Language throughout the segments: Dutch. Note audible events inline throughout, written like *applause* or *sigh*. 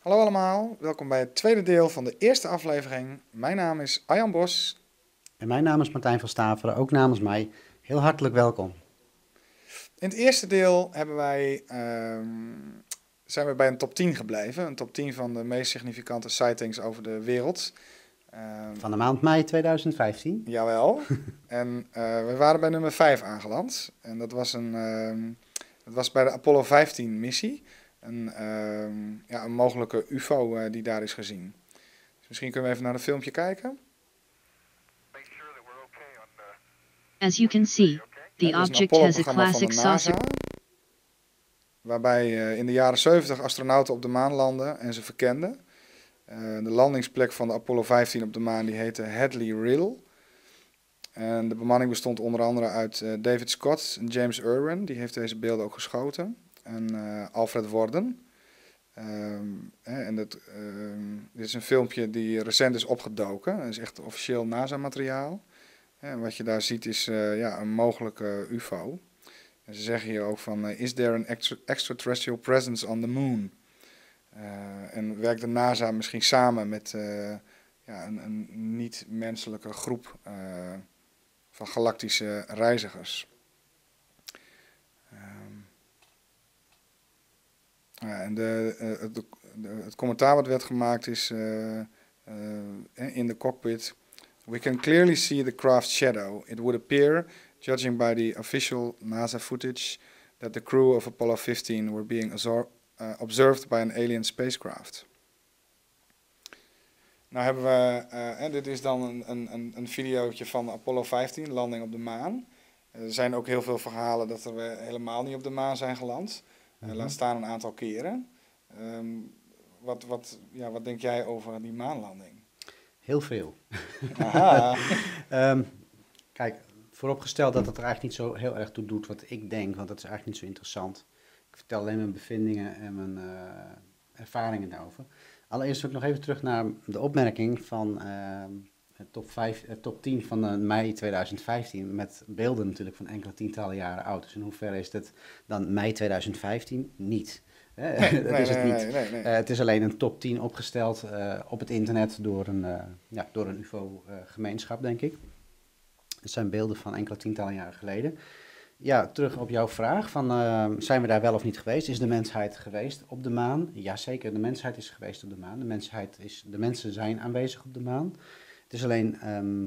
Hallo allemaal, welkom bij het tweede deel van de eerste aflevering. Mijn naam is Arjan Bos. En mijn naam is Martijn van Staveren, ook namens mij. Heel hartelijk welkom. In het eerste deel hebben wij, ehm, zijn we bij een top 10 gebleven. Een top 10 van de meest significante sightings over de wereld. Ehm, Van de maand mei 2015. Jawel. *laughs* en eh, we waren bij nummer 5 aangeland. En dat was, een, ehm, dat was bij de Apollo 15 missie. Een, ehm, ja, een mogelijke UFO eh, die daar is gezien. Dus misschien kunnen we even naar het filmpje kijken. As you can see, the object has a classic saucer Waarbij eh, in de jaren 70 astronauten op de maan landden en ze verkenden. Eh, de landingsplek van de Apollo 15 op de maan die heette Hadley Riddle. En de bemanning bestond onder andere uit eh, David Scott en James Irwin, die heeft deze beelden ook geschoten. En eh, Alfred Worden. Ehm, hè, en dat, ehm, dit is een filmpje die recent is opgedoken. Dat is echt officieel NASA-materiaal. En wat je daar ziet is eh, ja, een mogelijke UFO. En ze zeggen hier ook van, eh, is there an extra- extraterrestrial presence on the moon? En werkt de NASA misschien samen met ja, een, een niet-menselijke groep van galactische reizigers? Ja, en de, eh, het, het commentaar wat werd gemaakt is eh, eh, in de cockpit. We can clearly see the craft's shadow. It would appear, judging by the official NASA footage, that the crew of Apollo 15 were being observed by an alien spacecraft. Nou hebben we, en dit is dan een, een, een, een videootje van Apollo 15, landing op de maan. Er zijn ook heel veel verhalen dat we helemaal niet op de maan zijn geland. Eh, Mhm. laat staan een aantal keren. Ehm, wat, wat, ja, wat denk jij over die maanlanding? Heel veel. Aha. *laughs* Ehm, kijk, vooropgesteld dat het er eigenlijk niet zo heel erg toe doet wat ik denk, want dat is eigenlijk niet zo interessant. Ik vertel alleen mijn bevindingen en mijn eh, ervaringen daarover. Allereerst wil ik nog even terug naar de opmerking van ehm, top, 5, eh, top 10 van eh, mei 2015, met beelden natuurlijk van enkele tientallen jaren oud. Dus in hoeverre is het dan mei 2015? Niet. Nee, *laughs* dat nee, is het nee, niet. Eh, het is alleen een top 10 opgesteld eh, op het internet door een, eh, ja, door een UFO-gemeenschap, denk ik. Het zijn beelden van enkele tientallen jaren geleden. Ja, terug op jouw vraag: van, eh, zijn we daar wel of niet geweest? Is de mensheid geweest op de maan? Jazeker, de mensheid is geweest op de maan. De, mensheid is, de mensen zijn aanwezig op de maan. Het is alleen ehm,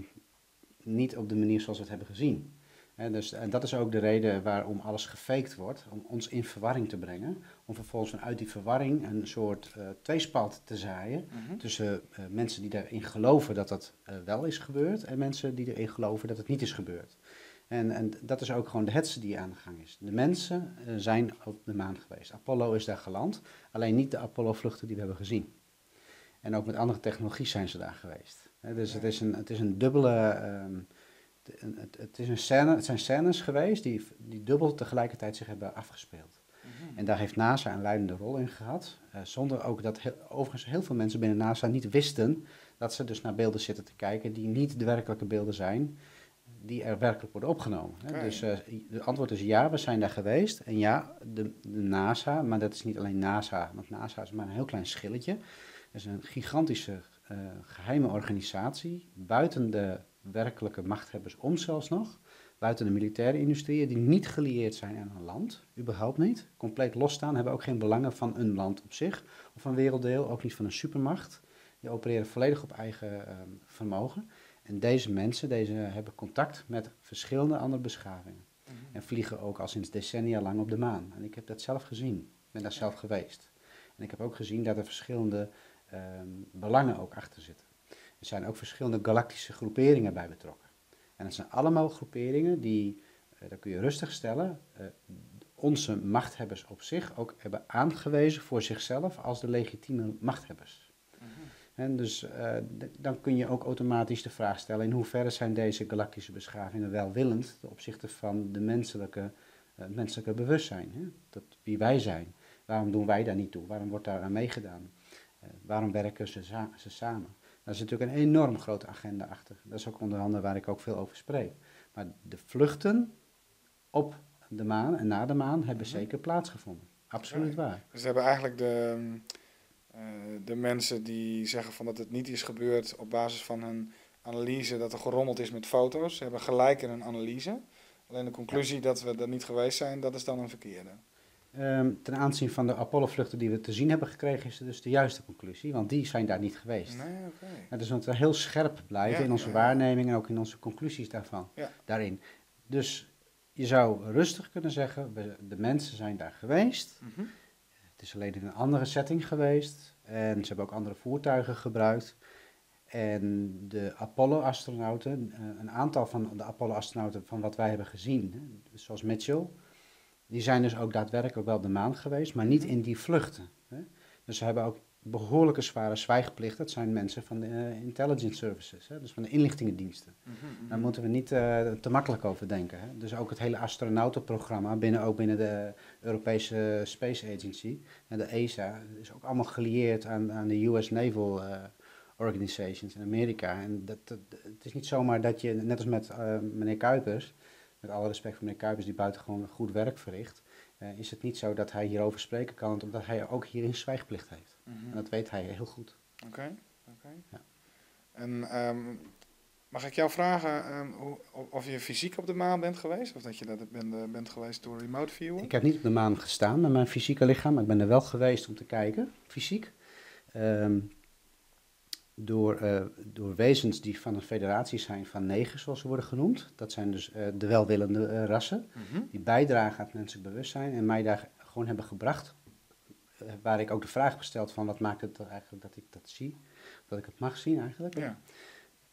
niet op de manier zoals we het hebben gezien. Hè, dus, en dat is ook de reden waarom alles gefaked wordt, om ons in verwarring te brengen. Om vervolgens vanuit die verwarring een soort eh tweespalt te zaaien Mhm. tussen eh, mensen die erin geloven dat dat eh, wel is gebeurd en mensen die erin geloven dat het niet is gebeurd. En, en dat is ook gewoon de hetze die aan de gang is. De mensen eh, zijn op de maan geweest. Apollo is daar geland, alleen niet de Apollo-vluchten die we hebben gezien. En ook met andere technologie zijn ze daar geweest. Dus het is een, het is een dubbele. ehm, het, het, het is een scène, het zijn scènes geweest die, die dubbel tegelijkertijd zich hebben afgespeeld. Mhm. En daar heeft NASA een leidende rol in gehad. eh, zonder ook dat heel- overigens heel veel mensen binnen NASA niet wisten dat ze dus naar beelden zitten te kijken die niet de werkelijke beelden zijn, die er werkelijk worden opgenomen. Hè. Dus eh, de antwoord is ja, we zijn daar geweest. En ja, de, de NASA, maar dat is niet alleen NASA, want NASA is maar een heel klein schilletje. Het is een gigantische eh, geheime organisatie, buiten de werkelijke machthebbers om zelfs nog buiten de militaire industrieën die niet gelieerd zijn aan een land, überhaupt niet, compleet losstaan, hebben ook geen belangen van een land op zich of een werelddeel, ook niet van een supermacht. Die opereren volledig op eigen ehm, vermogen. En deze mensen deze hebben contact met verschillende andere beschavingen. Mhm. En vliegen ook al sinds decennia lang op de maan. En ik heb dat zelf gezien. Ik ben daar zelf geweest. En ik heb ook gezien dat er verschillende ehm, belangen ook achter zitten. Er zijn ook verschillende galactische groeperingen bij betrokken. En het zijn allemaal groeperingen die, eh, dat kun je rustig stellen, eh, onze machthebbers op zich ook hebben aangewezen voor zichzelf als de legitieme machthebbers. Mhm. En dus eh, dan kun je ook automatisch de vraag stellen: in hoeverre zijn deze galactische beschavingen welwillend ten opzichte van de menselijke, eh, menselijke bewustzijn? Hè? Dat, wie wij zijn. Waarom doen wij daar niet toe? Waarom wordt daar aan meegedaan? Eh, waarom werken ze, ze samen? Daar zit natuurlijk een enorm grote agenda achter. Dat is ook onder andere waar ik ook veel over spreek. Maar de vluchten op de maan en na de maan hebben Mhm. zeker plaatsgevonden. Absoluut waar. Dus ze hebben eigenlijk de, Eh, de mensen die zeggen van dat het niet is gebeurd op basis van hun analyse dat er gerommeld is met foto's, hebben gelijk in hun analyse. Alleen de conclusie dat we er niet geweest zijn, dat is dan een verkeerde. Ehm, ten aanzien van de Apollo-vluchten die we te zien hebben gekregen, is het dus de juiste conclusie, want die zijn daar niet geweest. Nee. Ja, dus we moeten heel scherp blijven Ja, in onze ja, waarneming en ook in onze conclusies daarvan. Daarin. Dus je zou rustig kunnen zeggen, we, de mensen zijn daar geweest. Mhm. Het is alleen in een andere setting geweest. En ze hebben ook andere voertuigen gebruikt. En de Apollo-astronauten, eh, een aantal van de Apollo-astronauten van wat wij hebben gezien, zoals Mitchell, die zijn dus ook daadwerkelijk wel op de maan geweest, maar niet in die vluchten. Hè. Dus ze hebben ook behoorlijke zware zwijgplicht. Dat zijn mensen van de eh, intelligence services, hè, dus van de inlichtingendiensten. Mhm, Daar moeten we niet eh, te makkelijk over denken. Hè. Dus ook het hele astronautenprogramma, binnen, ook binnen de Europese Space Agency en de ESA, is ook allemaal gelieerd aan, aan de US Naval eh, Organizations in Amerika. En dat, dat, het is niet zomaar dat je, net als met meneer Kuipers, met alle respect voor meneer Kuipers die buitengewoon goed werk verricht, eh, is het niet zo dat hij hierover spreken kan, omdat hij ook hierin zwijgplicht heeft. mhm. En dat weet hij heel goed. Oké, oké. Ja. En ehm, mag ik jou vragen ehm, hoe, of- je fysiek op de maan bent geweest? Of dat je dat bent, eh, bent geweest door remote viewing? Ik heb niet op de maan gestaan met mijn fysieke lichaam, maar ik ben er wel geweest om te kijken, fysiek. Ehm, door, eh, door wezens die van een federatie zijn van negen, zoals ze worden genoemd. Dat zijn dus eh, de welwillende eh, rassen, Mhm. die bijdragen aan het menselijk bewustzijn en mij daar gewoon hebben gebracht. Waar ik ook de vraag gesteld van wat maakt het eigenlijk dat ik dat zie, dat ik het mag zien eigenlijk. Ja.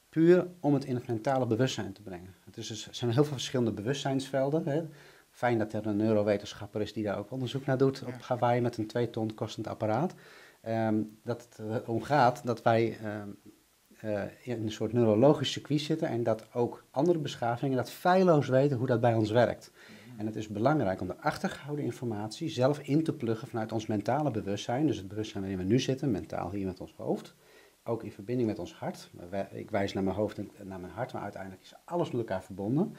Puur om het in het mentale bewustzijn te brengen. Het is dus, er zijn heel veel verschillende bewustzijnsvelden. Hè. Fijn dat er een neurowetenschapper is die daar ook onderzoek naar doet op. Hawaii met een twee ton kostend apparaat. Ehm, dat het erom gaat dat wij ehm, eh, in een soort neurologisch circuit zitten en dat ook andere beschavingen dat feilloos weten hoe dat bij ons werkt. En het is belangrijk om de achtergehouden informatie zelf in te pluggen vanuit ons mentale bewustzijn. Dus het bewustzijn waarin we nu zitten, mentaal hier met ons hoofd. Ook in verbinding met ons hart. Ik wijs naar mijn hoofd en naar mijn hart, maar uiteindelijk is alles met elkaar verbonden.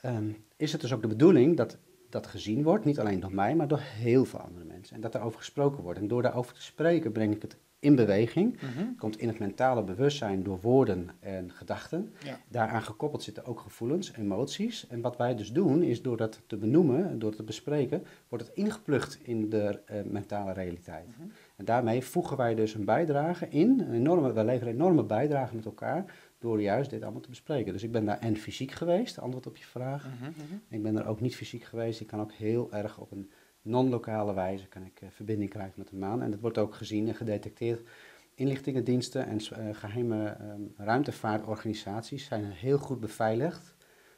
Ehm, is het dus ook de bedoeling dat dat gezien wordt, niet alleen door mij, maar door heel veel andere mensen. En dat daarover gesproken wordt. En door daarover te spreken breng ik het in beweging. Het komt in het mentale bewustzijn door woorden en gedachten. Ja. Daaraan gekoppeld zitten ook gevoelens, emoties. En wat wij dus doen, is door dat te benoemen, door het te bespreken, wordt het ingeplucht in de eh, mentale realiteit. Mhm. En daarmee voegen wij dus een bijdrage in, een enorme, wij leveren enorme bijdrage met elkaar, door juist dit allemaal te bespreken. Dus ik ben daar en fysiek geweest, antwoord op je vraag. Mhm, mhm. Ik ben er ook niet fysiek geweest. Ik kan ook heel erg op een non-lokale wijze kan ik, eh, verbinding krijgen met de maan. En dat wordt ook gezien en gedetecteerd. Inlichtingendiensten en eh, geheime ehm, ruimtevaartorganisaties zijn heel goed beveiligd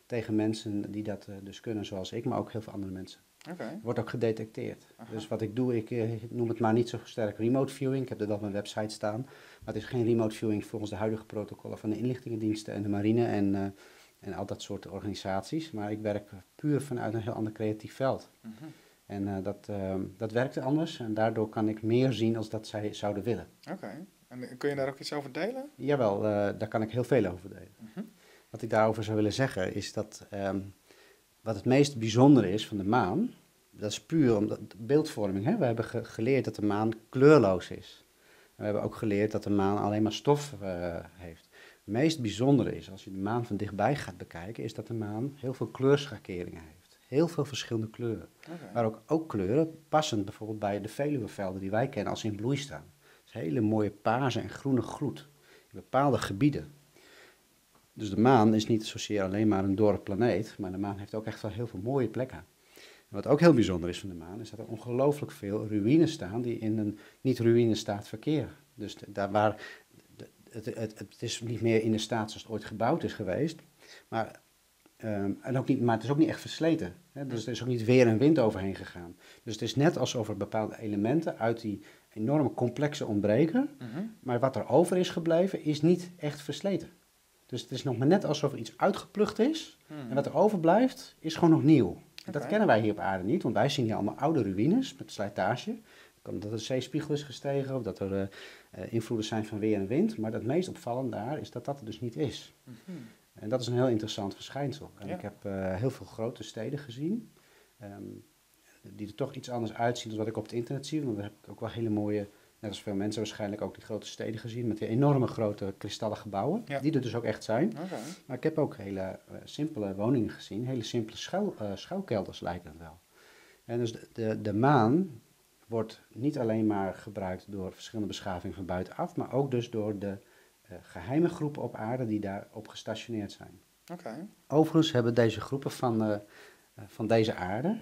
tegen mensen die dat eh, dus kunnen, zoals ik, maar ook heel veel andere mensen. Wordt ook gedetecteerd. Aha. Dus wat ik doe, ik eh, noem het maar niet zo sterk remote viewing. Ik heb er wel op mijn website staan. Maar het is geen remote viewing volgens de huidige protocollen van de inlichtingendiensten en de marine en, eh, en al dat soort organisaties. Maar ik werk puur vanuit een heel ander creatief veld. Mhm. En eh, dat, ehm, dat werkte anders en daardoor kan ik meer zien als dat zij zouden willen. Oké. En kun je daar ook iets over delen? Jawel, daar kan ik heel veel over delen. Mhm. Wat ik daarover zou willen zeggen is dat ehm, wat het meest bijzondere is van de maan, dat is puur omdat de beeldvorming. Hè? We hebben ge- geleerd dat de maan kleurloos is. We hebben ook geleerd dat de maan alleen maar stof eh, heeft. Het meest bijzondere is, als je de maan van dichtbij gaat bekijken, is dat de maan heel veel kleurschakeringen heeft. Heel veel verschillende kleuren. Maar ook, ook kleuren passend bijvoorbeeld bij de Veluwevelden die wij kennen als in bloei staan. Het is hele mooie paarse en groene gloed in bepaalde gebieden. Dus de maan is niet zozeer alleen maar een dorre planeet, maar de maan heeft ook echt wel heel veel mooie plekken. En wat ook heel bijzonder is van de maan, is dat er ongelooflijk veel ruïnes staan die in een niet-ruïnestaat verkeren. Dus de- daar waar, de- het, het, het is niet meer in de staat zoals het ooit gebouwd is geweest, maar, ehm, en ook niet, maar het is ook niet echt versleten. Hè? Dus er is ook niet weer en wind overheen gegaan. Dus het is net alsof er bepaalde elementen uit die enorme complexe ontbreken, Mhm. maar wat er over is gebleven is niet echt versleten. Dus het is nog maar net alsof er iets uitgeplucht is. En wat er overblijft is gewoon nog nieuw. Dat kennen wij hier op aarde niet, want wij zien hier allemaal oude ruïnes met slijtage. Kan dat de zeespiegel is gestegen of dat er eh, invloeden zijn van weer en wind. Maar het meest opvallend daar is dat dat er dus niet is. Mhm. En dat is een heel interessant verschijnsel. En Ja. ik heb eh, heel veel grote steden gezien. ehm, die er toch iets anders uitzien dan wat ik op het internet zie. Want daar heb ik ook wel hele mooie Net als veel mensen waarschijnlijk ook die grote steden gezien met die enorme grote kristallen gebouwen, Ja. die er dus ook echt zijn. Maar ik heb ook hele eh, simpele woningen gezien, hele simpele schuil, eh, schuilkelders lijken het wel. En dus de, de, de maan wordt niet alleen maar gebruikt door verschillende beschavingen van buitenaf, maar ook dus door de eh, geheime groepen op aarde die daarop gestationeerd zijn. Overigens hebben deze groepen van, van deze aarde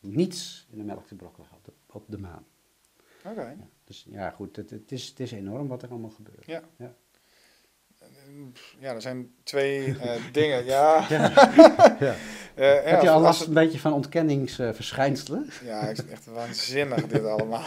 niets in de melk te brokkelen op de, op de maan. Oké. Ja, dus ja, goed, het, het, is, het is enorm wat er allemaal gebeurt. Ja. Ja. Ja, er zijn twee eh, *laughs* dingen. Ja. *laughs* Ja. Eh, ja, Heb je al last het- een beetje van ontkenningsverschijnselen? *laughs* Ja, ik vind echt waanzinnig dit allemaal.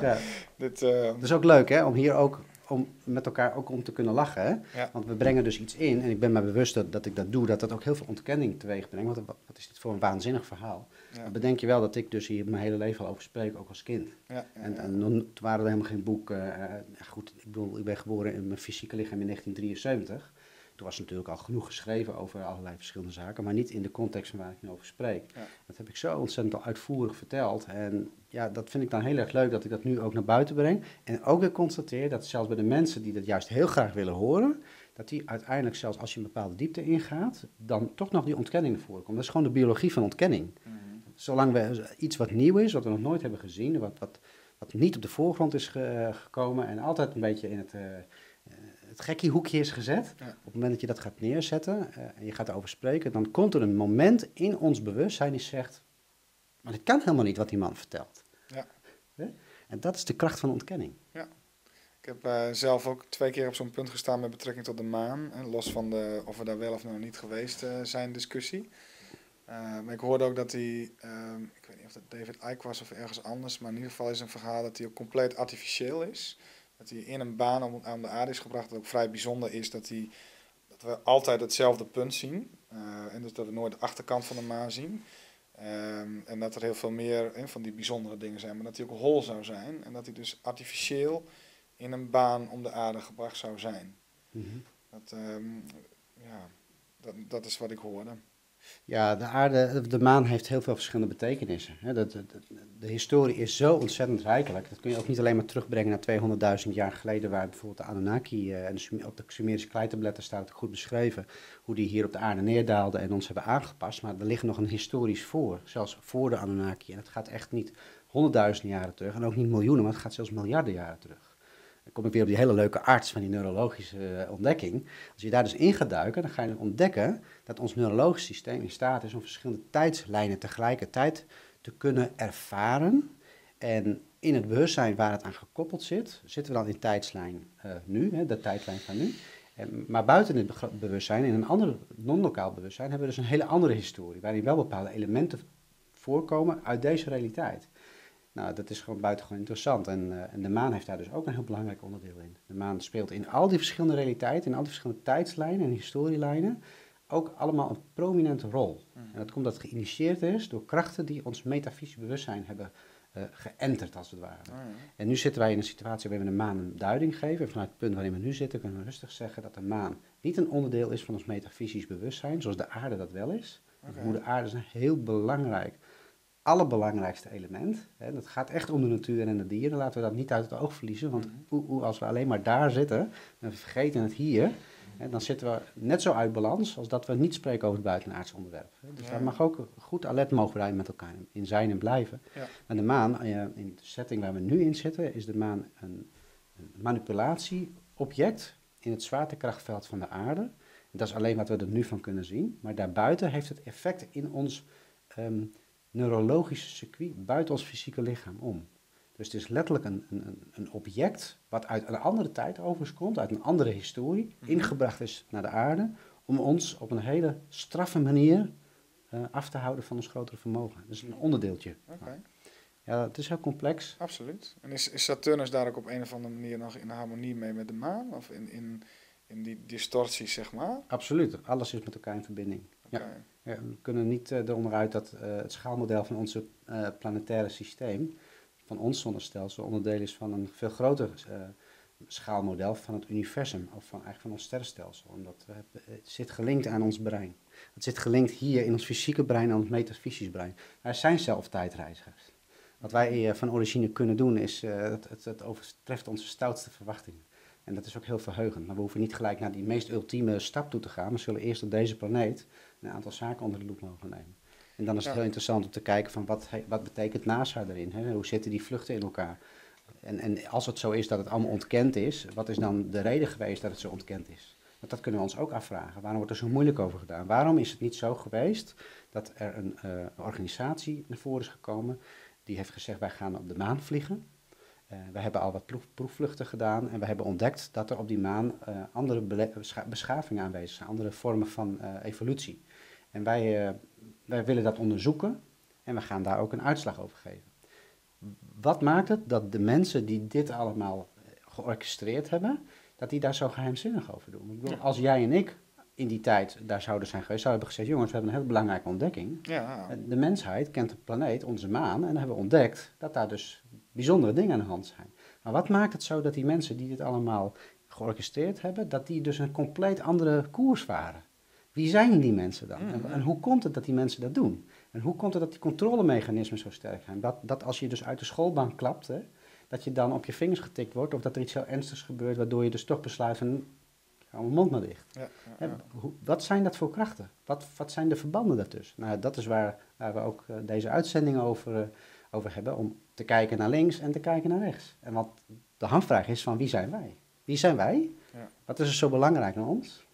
ja. dit, eh, Het is ook leuk hè, om hier ook om met elkaar ook om te kunnen lachen. Hè? Ja. Want we brengen dus iets in, en ik ben me bewust dat, dat ik dat doe, dat dat ook heel veel ontkenning teweeg brengt. Want wat is dit voor een waanzinnig verhaal? Ja, Dan bedenk je wel dat ik dus hier mijn hele leven al over spreek, ook als kind. En, en toen waren er helemaal geen boek. eh, goed, ik bedoel, ik ben geboren in mijn fysieke lichaam in 1973. Toen was natuurlijk al genoeg geschreven over allerlei verschillende zaken, maar niet in de context waar ik nu over spreek. Ja. Dat heb ik zo ontzettend al uitvoerig verteld. En ja, dat vind ik dan heel erg leuk dat ik dat nu ook naar buiten breng. En ook weer constateer dat zelfs bij de mensen die dat juist heel graag willen horen, dat die uiteindelijk, zelfs als je een bepaalde diepte ingaat, dan toch nog die ontkenning naar voren komt. Dat is gewoon de biologie van ontkenning. Mhm. Zolang we iets wat nieuw is, wat we nog nooit hebben gezien, wat, wat, wat niet op de voorgrond is ge- gekomen en altijd een beetje in het, eh, het gekkiehoekje is gezet. Ja. Op het moment dat je dat gaat neerzetten eh, en je gaat erover spreken, dan komt er een moment in ons bewustzijn die zegt, maar dit kan helemaal niet wat die man vertelt. Ja. En dat is de kracht van ontkenning. Ik heb zelf ook twee keer op zo'n punt gestaan met betrekking tot de maan. En los van de, of we daar wel of nou niet geweest zijn discussie. Eh, maar ik hoorde ook dat hij, ehm, ik weet niet of dat David Icke was of ergens anders, maar in ieder geval is een verhaal dat hij ook compleet artificieel is. Dat hij in een baan om, aan de aarde is gebracht. Dat ook vrij bijzonder is dat, hij, dat we altijd hetzelfde punt zien. Eh, en dus dat we nooit de achterkant van de maan zien. Ehm, en dat er heel veel meer van die bijzondere dingen zijn. Maar dat hij ook hol zou zijn. En dat hij dus artificieel in een baan om de aarde gebracht zou zijn. Dat, ehm, ja, dat, dat is wat ik hoorde. Ja, de aarde, de maan heeft heel veel verschillende betekenissen. De historie is zo ontzettend rijkelijk. Dat kun je ook niet alleen maar terugbrengen naar 200.000 jaar geleden, waar bijvoorbeeld de Anunnaki eh, en op de Sumerische kleitabletten staat goed beschreven, hoe die hier op de aarde neerdaalden en ons hebben aangepast. Maar er ligt nog een historisch voor, zelfs voor de Anunnaki. En het gaat echt niet honderdduizenden jaren terug en ook niet miljoenen, maar het gaat zelfs miljarden jaren terug. Dan kom ik weer op die hele leuke arts van die neurologische eh, ontdekking. Als je daar dus in gaat duiken, dan ga je ontdekken dat ons neurologisch systeem in staat is om verschillende tijdslijnen tegelijkertijd te kunnen ervaren. En in het bewustzijn waar het aan gekoppeld zit, zitten we dan in tijdslijn eh, nu, hè, de tijdlijn van nu. En, maar buiten het bewustzijn, in een ander non-lokaal bewustzijn, hebben we dus een hele andere historie, waarin wel bepaalde elementen voorkomen uit deze realiteit. Nou, dat is gewoon buitengewoon interessant. En, eh, en de maan heeft daar dus ook een heel belangrijk onderdeel in. De maan speelt in al die verschillende realiteiten, in al die verschillende tijdslijnen en historielijnen, ook allemaal een prominente rol. En dat komt dat het geïnitieerd is door krachten die ons metafysisch bewustzijn hebben eh geënterd, als het ware. Ja. En nu zitten wij in een situatie waarin we de maan een duiding geven. En vanuit het punt waarin we nu zitten, kunnen we rustig zeggen dat de maan niet een onderdeel is van ons metafysisch bewustzijn, zoals de aarde dat wel is. Oké. De moeder aarde is een heel belangrijk, allerbelangrijkste element. Hè. Dat gaat echt om de natuur en de dieren. Laten we dat niet uit het oog verliezen. Want hoe als we alleen maar daar zitten en we vergeten het hier, hè, dan zitten we net zo uit balans als dat we niet spreken over het buitenaardse onderwerp. Dus daar mag ook goed alert mogen daar met elkaar in zijn en blijven. Ja. En de maan, eh, in de setting waar we nu in zitten, is de maan een, een manipulatieobject in het zwaartekrachtveld van de aarde. En dat is alleen wat we er nu van kunnen zien. Maar daarbuiten heeft het effect in ons ehm, neurologische circuit, buiten ons fysieke lichaam om. Dus het is letterlijk een, een, een- object wat uit een andere tijd overigens komt, uit een andere historie, Mhm. ingebracht is naar de aarde, om ons op een hele straffe manier eh, af te houden van ons grotere vermogen. Dus een onderdeeltje. Oké, Ja, het is heel complex. absoluut. En is, is Saturnus daar ook op een of andere manier nog in harmonie mee met de maan? Of in, in, in die distorties, zeg maar? Absoluut, alles is met elkaar in verbinding. Ja. We kunnen niet eh, eronder uit dat eh, het schaalmodel van ons eh, planetaire systeem, van ons zonnestelsel, onderdeel is van een veel groter eh, schaalmodel van het universum, of van, eigenlijk van ons sterrenstelsel. Omdat hebben- het zit gelinkt aan ons brein. Het zit gelinkt hier in ons fysieke brein aan ons metafysisch brein. Wij zijn zelf tijdreizigers. Wat wij eh, van origine kunnen doen is, eh, het, het, het overtreft onze stoutste verwachtingen. En dat is ook heel verheugend. Maar we hoeven niet gelijk naar die meest ultieme stap toe te gaan. We zullen eerst op deze planeet een aantal zaken onder de loep mogen nemen. En dan is het Ja. heel interessant om te kijken van wat, wat betekent NASA erin? Hè? Hoe zitten die vluchten in elkaar? En, en als het zo is dat het allemaal ontkend is, wat is dan de reden geweest dat het zo ontkend is? Want dat kunnen we ons ook afvragen. Waarom wordt er zo moeilijk over gedaan? Waarom is het niet zo geweest dat er een eh, organisatie naar voren is gekomen die heeft gezegd wij gaan op de maan vliegen? Eh, we hebben al wat proef- proefvluchten gedaan en we hebben ontdekt dat er op die maan eh, andere beschavingen aanwezig zijn, andere vormen van evolutie. En wij, wij willen dat onderzoeken en we gaan daar ook een uitslag over geven. Wat maakt het dat de mensen die dit allemaal eh, georchestreerd hebben, dat die daar zo geheimzinnig over doen? Ik bedoel, Ja. als jij en ik in die tijd daar zouden zijn geweest, zouden we hebben gezegd, jongens, we hebben een heel belangrijke ontdekking. Ja, Eh, De mensheid kent de planeet, onze maan, en hebben we ontdekt dat daar dus bijzondere dingen aan de hand zijn. Maar wat maakt het zo dat die mensen die dit allemaal georchestreerd hebben, dat die dus een compleet andere koers varen? Wie zijn die mensen dan? En, Mhm. en hoe komt het dat die mensen dat doen? En hoe komt het dat die controlemechanismen zo sterk zijn? Dat, dat als je dus uit de schoolbank klapt, hè, dat je dan op je vingers getikt wordt, of dat er iets heel ernstigs gebeurt, waardoor je dus toch besluit van, hou mijn mond maar dicht. ja, ja, Hè, ja. hoe- wat zijn dat voor krachten? Wat, wat zijn de verbanden daartussen? Nou, dat is waar, waar we ook eh, deze uitzending over, eh, over hebben. Om te kijken naar links en te kijken naar rechts. En wat de hamvraag is van wie zijn wij? Wie zijn wij? Ja. Wat is er zo belangrijk aan ons?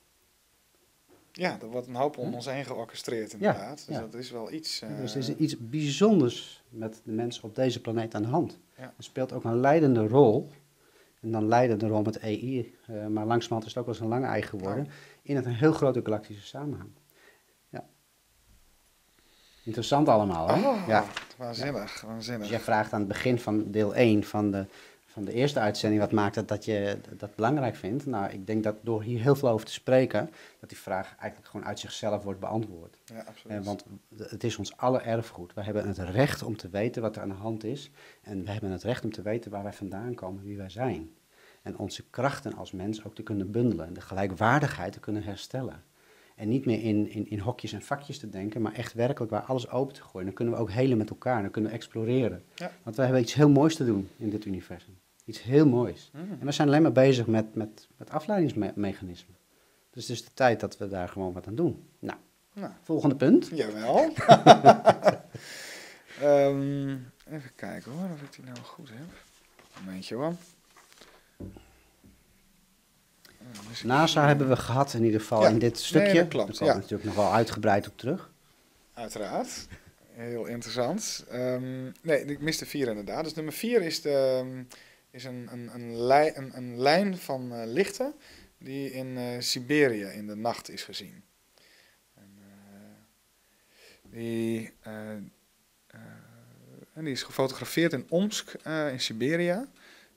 Ja, er wordt een hoop om Hm? ons heen georchestreerd inderdaad. dus ja. dat is wel iets... eh, dus er is iets bijzonders met de mens op deze planeet aan de hand. Ja. Er speelt ook een leidende rol. En dan leidende rol met AI. eh, maar langzamerhand is het ook wel eens een lange ei geworden. In het een heel grote galactische samenhang. Ja. Interessant allemaal, hè? Oh, Ja. waanzinnig, waanzinnig. Dus jij vraagt aan het begin van deel 1 van de, van de eerste uitzending, wat maakt het dat je dat belangrijk vindt? Nou, ik denk dat door hier heel veel over te spreken, dat die vraag eigenlijk gewoon uit zichzelf wordt beantwoord. Ja, absoluut. Eh, want het is ons alle erfgoed. We hebben het recht om te weten wat er aan de hand is. En we hebben het recht om te weten waar wij vandaan komen, wie wij zijn. En onze krachten als mens ook te kunnen bundelen. En de gelijkwaardigheid te kunnen herstellen. En niet meer in, in, in hokjes en vakjes te denken, maar echt werkelijk waar alles open te gooien. Dan kunnen we ook helen met elkaar, dan kunnen we exploreren. Ja. Want we hebben iets heel moois te doen in dit universum. Iets heel moois. Mm. En we zijn alleen maar bezig met, met, met afleidingsmechanismen. Dus het is de tijd dat we daar gewoon wat aan doen. Nou, Nou, volgende punt. jawel. *laughs* Ehm, even kijken hoor, of ik die nou goed heb. Momentje hoor. Oh, dan mis ik- NASA hebben we gehad in ieder geval Ja, in dit stukje. nee, dat klopt, Daar komen ja. natuurlijk nog wel uitgebreid op terug. Uiteraard. Heel interessant. Ehm, nee, ik miste vier inderdaad. Dus nummer vier is, de, ehm, is een, een, een, lijn, een, een lijn van eh, lichten die in eh, Siberië in de nacht is gezien. En, eh, die, en die is gefotografeerd in Omsk in Siberië.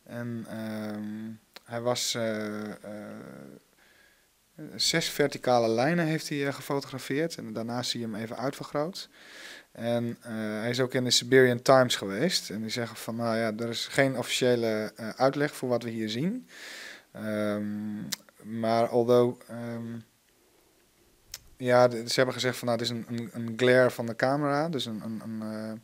En ehm, hij was eh, eh, zes verticale lijnen heeft hij eh, gefotografeerd. En daarna zie je hem even uitvergroot. En hij is ook in de Siberian Times geweest. En die zeggen van, nou ja, er is geen officiële uitleg voor wat we hier zien. Ehm, maar although... ehm, ja, ze hebben gezegd van, nou, het is een, een, een glare van de camera. Dus een, een, een,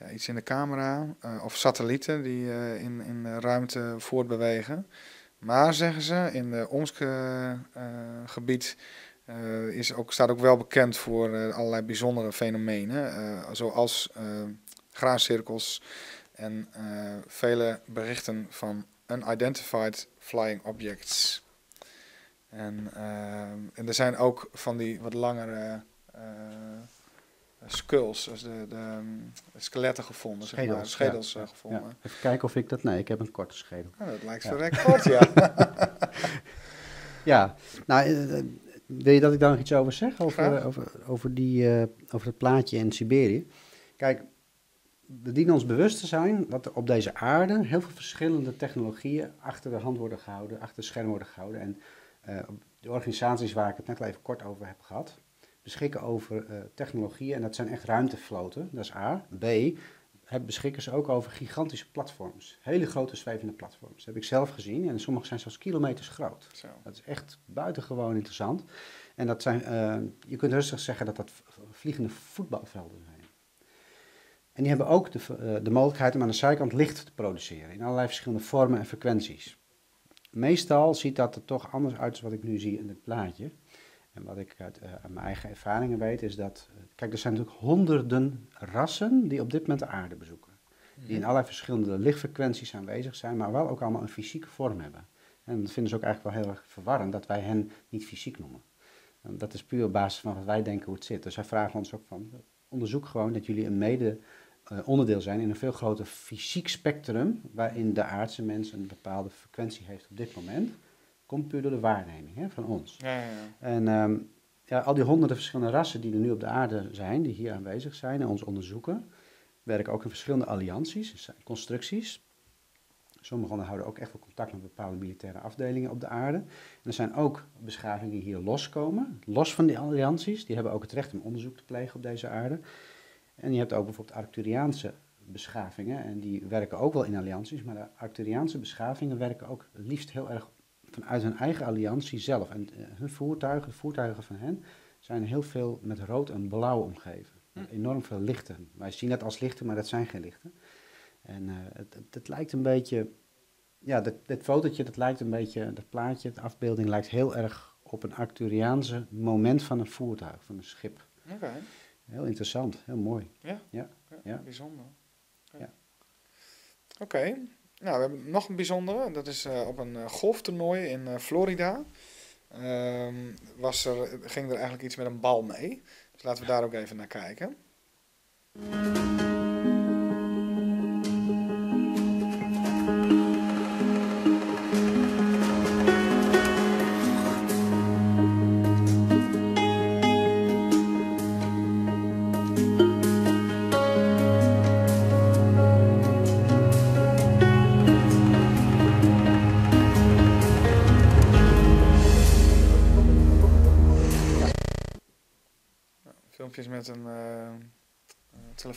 ja, iets in de camera. eh, of satellieten die eh, in, in de ruimte voortbewegen. Maar zeggen ze, in de Omsk eh, gebied is ook, staat ook wel bekend voor allerlei bijzondere fenomenen. zoals graancirkels en vele berichten van unidentified flying objects. En, en er zijn ook van die wat langere skulls, dus de, de, ehm, skeletten gevonden, zeg maar, Schedels, schedels ja. eh, gevonden. Ja. Even kijken of ik dat... Nee, ik heb een korte schedel. Nou, dat lijkt verrekt kort, ja. *laughs* Ja, nou, eh, eh, wil je dat ik daar nog iets over zeg? Over, over, over, die, over het plaatje in Siberië. Kijk, we dienen ons bewust te zijn dat er op deze aarde heel veel verschillende technologieën achter de hand worden gehouden, achter het scherm worden gehouden. En de organisaties waar ik het net al even kort over heb gehad, beschikken over eh, technologieën en dat zijn echt ruimtevloten, dat is A. B, heb- beschikken ze ook over gigantische platforms, hele grote zwevende platforms. Dat heb ik zelf gezien en sommige zijn zelfs kilometers groot. Zo. Dat is echt buitengewoon interessant. En dat zijn, eh, je kunt rustig zeggen dat dat vliegende voetbalvelden zijn. En die hebben ook de, eh, de mogelijkheid om aan de zijkant licht te produceren in allerlei verschillende vormen en frequenties. Meestal ziet dat er toch anders uit dan wat ik nu zie in het plaatje. En wat ik uit, eh, uit mijn eigen ervaringen weet is dat, eh, kijk, er zijn natuurlijk honderden rassen die op dit moment de aarde bezoeken. Die in allerlei verschillende lichtfrequenties aanwezig zijn, maar wel ook allemaal een fysieke vorm hebben. En dat vinden ze ook eigenlijk wel heel erg verwarrend dat wij hen niet fysiek noemen. En dat is puur op basis van wat wij denken hoe het zit. Dus zij vragen ons ook van, onderzoek gewoon dat jullie een mede eh, onderdeel zijn in een veel groter fysiek spectrum, waarin de aardse mens een bepaalde frequentie heeft op dit moment. Komt puur door de waarneming hè, van ons. Ja, ja, ja. En ehm, ja, al die honderden verschillende rassen die er nu op de aarde zijn, die hier aanwezig zijn en ons onderzoeken, werken ook in verschillende allianties, dus constructies. Sommigen houden ook echt wel contact met bepaalde militaire afdelingen op de aarde. En er zijn ook beschavingen die hier loskomen, los van die allianties. Die hebben ook het recht om onderzoek te plegen op deze aarde. En je hebt ook bijvoorbeeld Arcturiaanse beschavingen. En die werken ook wel in allianties. Maar de Arcturiaanse beschavingen werken ook het liefst heel erg vanuit hun eigen alliantie zelf. En eh, hun voertuigen, de voertuigen van hen, zijn heel veel met rood en blauw omgeven. Enorm veel lichten. Wij zien dat als lichten, maar dat zijn geen lichten. En eh, het, het, het lijkt een beetje, ja, dit, dit fotootje, dat lijkt een beetje, dat plaatje, de afbeelding lijkt heel erg op een Arcturiaanse moment van een voertuig, van een schip. Oké, Heel interessant, heel mooi. ja. Ja, Ja, ja. bijzonder. Ja. Ja. Oké, nou we hebben nog een bijzondere. Dat is eh, op een eh, golftoernooi in eh, Florida. Ehm, was er, ging er eigenlijk iets met een bal mee. Dus laten we daar ook even naar kijken.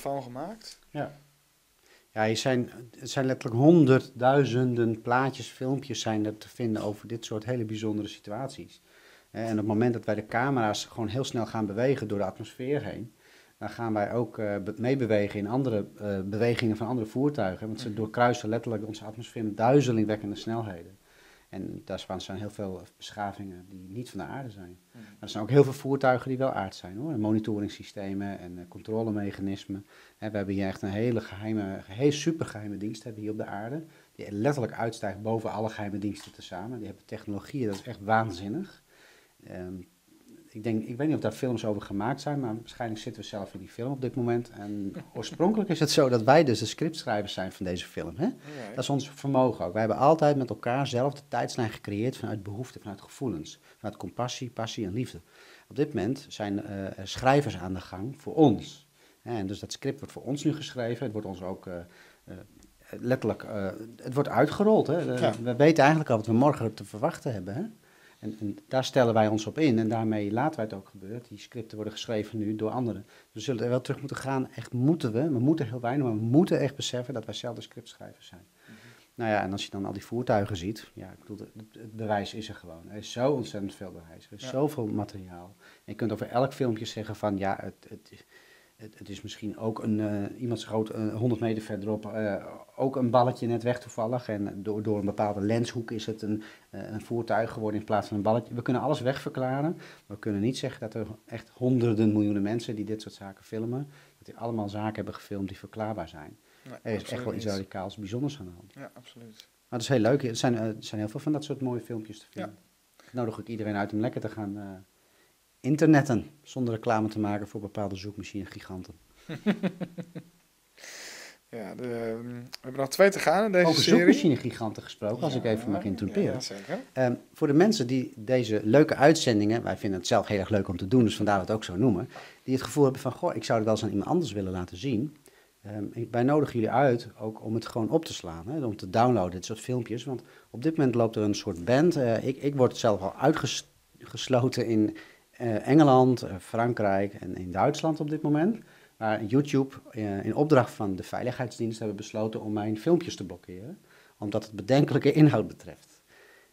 Telefoon gemaakt. Ja. Ja, hier zijn, het zijn letterlijk honderdduizenden plaatjes, filmpjes zijn er te vinden over dit soort hele bijzondere situaties. En op het moment dat wij de camera's gewoon heel snel gaan bewegen door de atmosfeer heen, dan gaan wij ook eh, be- meebewegen in andere eh, bewegingen van andere voertuigen. Want ze doorkruisen letterlijk onze atmosfeer met duizelingwekkende snelheden. En daarvan zijn heel veel beschavingen die niet van de aarde zijn. Maar er zijn ook heel veel voertuigen die wel aard zijn hoor. En monitoringssystemen en eh, controlemechanismen. We hebben hier echt een hele geheime, heel supergeheime dienst hebben hier op de aarde. Die letterlijk uitstijgt boven alle geheime diensten tezamen. Die hebben technologieën, dat is echt waanzinnig. Ehm, ik, denk, ik weet niet of daar films over gemaakt zijn, maar waarschijnlijk zitten we zelf in die film op dit moment. En *laughs* oorspronkelijk is het zo dat wij dus de scriptschrijvers zijn van deze film. Hè? Alright. Dat is ons vermogen ook. Wij hebben altijd met elkaar zelf de tijdslijn gecreëerd vanuit behoefte, vanuit gevoelens, vanuit compassie, passie en liefde. Op dit moment zijn er schrijvers aan de gang voor ons. En dus dat script wordt voor ons nu geschreven. Het wordt ons ook eh, eh, letterlijk, het wordt uitgerold. Hè. Ja. We weten eigenlijk al wat we morgen te verwachten hebben. Hè. En, en daar stellen wij ons op in en daarmee laten wij het ook gebeuren. Die scripten worden geschreven nu door anderen. We zullen er wel terug moeten gaan. Echt moeten we. We moeten heel weinig, maar we moeten echt beseffen dat wij zelf de scriptschrijvers zijn. Nou ja, en als je dan al die voertuigen ziet, ja, ik bedoel, het, het bewijs is er gewoon. Er is zo ontzettend veel bewijs. Er is Ja. zoveel materiaal. En je kunt over elk filmpje zeggen van, ja, het, het, het, het is misschien ook een, eh, iemand schoot eh, 100 meter verderop eh, ook een balletje net weg toevallig. En door, door een bepaalde lenshoek is het een, eh, een voertuig geworden in plaats van een balletje. We kunnen alles wegverklaren. Maar we kunnen niet zeggen dat er echt honderden miljoenen mensen die dit soort zaken filmen, dat die allemaal zaken hebben gefilmd die verklaarbaar zijn. Nee, Er is echt wel iets radicaals bijzonders aan de hand. Ja, absoluut. Maar dat is heel leuk. Er zijn, eh, er zijn heel veel van dat soort mooie filmpjes te vinden. Ik nodig ook iedereen uit om lekker te gaan eh, internetten. Zonder reclame te maken voor bepaalde zoekmachine giganten. *laughs* Ja, de, ehm, we hebben nog twee te gaan in deze Over serie. zoekmachine giganten gesproken, als ik even mag. Ja, zeker. Ehm, voor de mensen die deze leuke uitzendingen, wij vinden het zelf heel erg leuk om te doen, dus vandaar dat we het ook zo noemen, die het gevoel hebben van, goh, ik zou het wel eens aan iemand anders willen laten zien. Ik- wij nodigen jullie uit ook om het gewoon op te slaan, hè, om te downloaden, dit soort filmpjes. Want op dit moment loopt er een soort band. eh, ik, ik word zelf al uitgesloten in Engeland, eh, Frankrijk en in Duitsland op dit moment. Maar YouTube eh, in opdracht van de Veiligheidsdienst hebben besloten om mijn filmpjes te blokkeren, omdat het bedenkelijke inhoud betreft.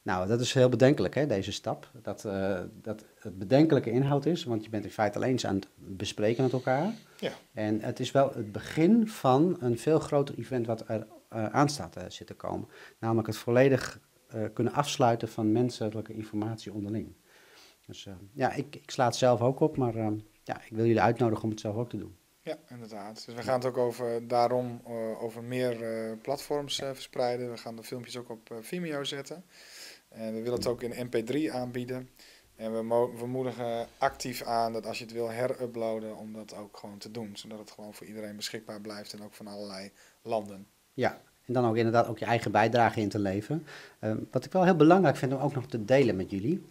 Nou, dat is heel bedenkelijk, hè, deze stap. Dat, eh, dat het bedenkelijke inhoud is, want je bent in feite alleen eens aan het bespreken met elkaar. Ja. En het is wel het begin van een veel groter event wat er uh, aan staat uh, zit te komen. Namelijk het volledig kunnen afsluiten van menselijke informatie onderling. Dus ja, ik, ik sla het zelf ook op, maar ja, ik wil jullie uitnodigen om het zelf ook te doen. Ja, inderdaad. Dus we gaan het ook over, daarom over meer platforms verspreiden. We gaan de filmpjes ook op Vimeo zetten. En we willen het ook in MP3 aanbieden. En we, we moedigen actief aan dat als je het wil heruploaden, om dat ook gewoon te doen. Zodat het gewoon voor iedereen beschikbaar blijft en ook van allerlei landen. Ja, en dan ook inderdaad ook je eigen bijdrage in te leveren. Uh, wat ik wel heel belangrijk vind om ook nog te delen met jullie.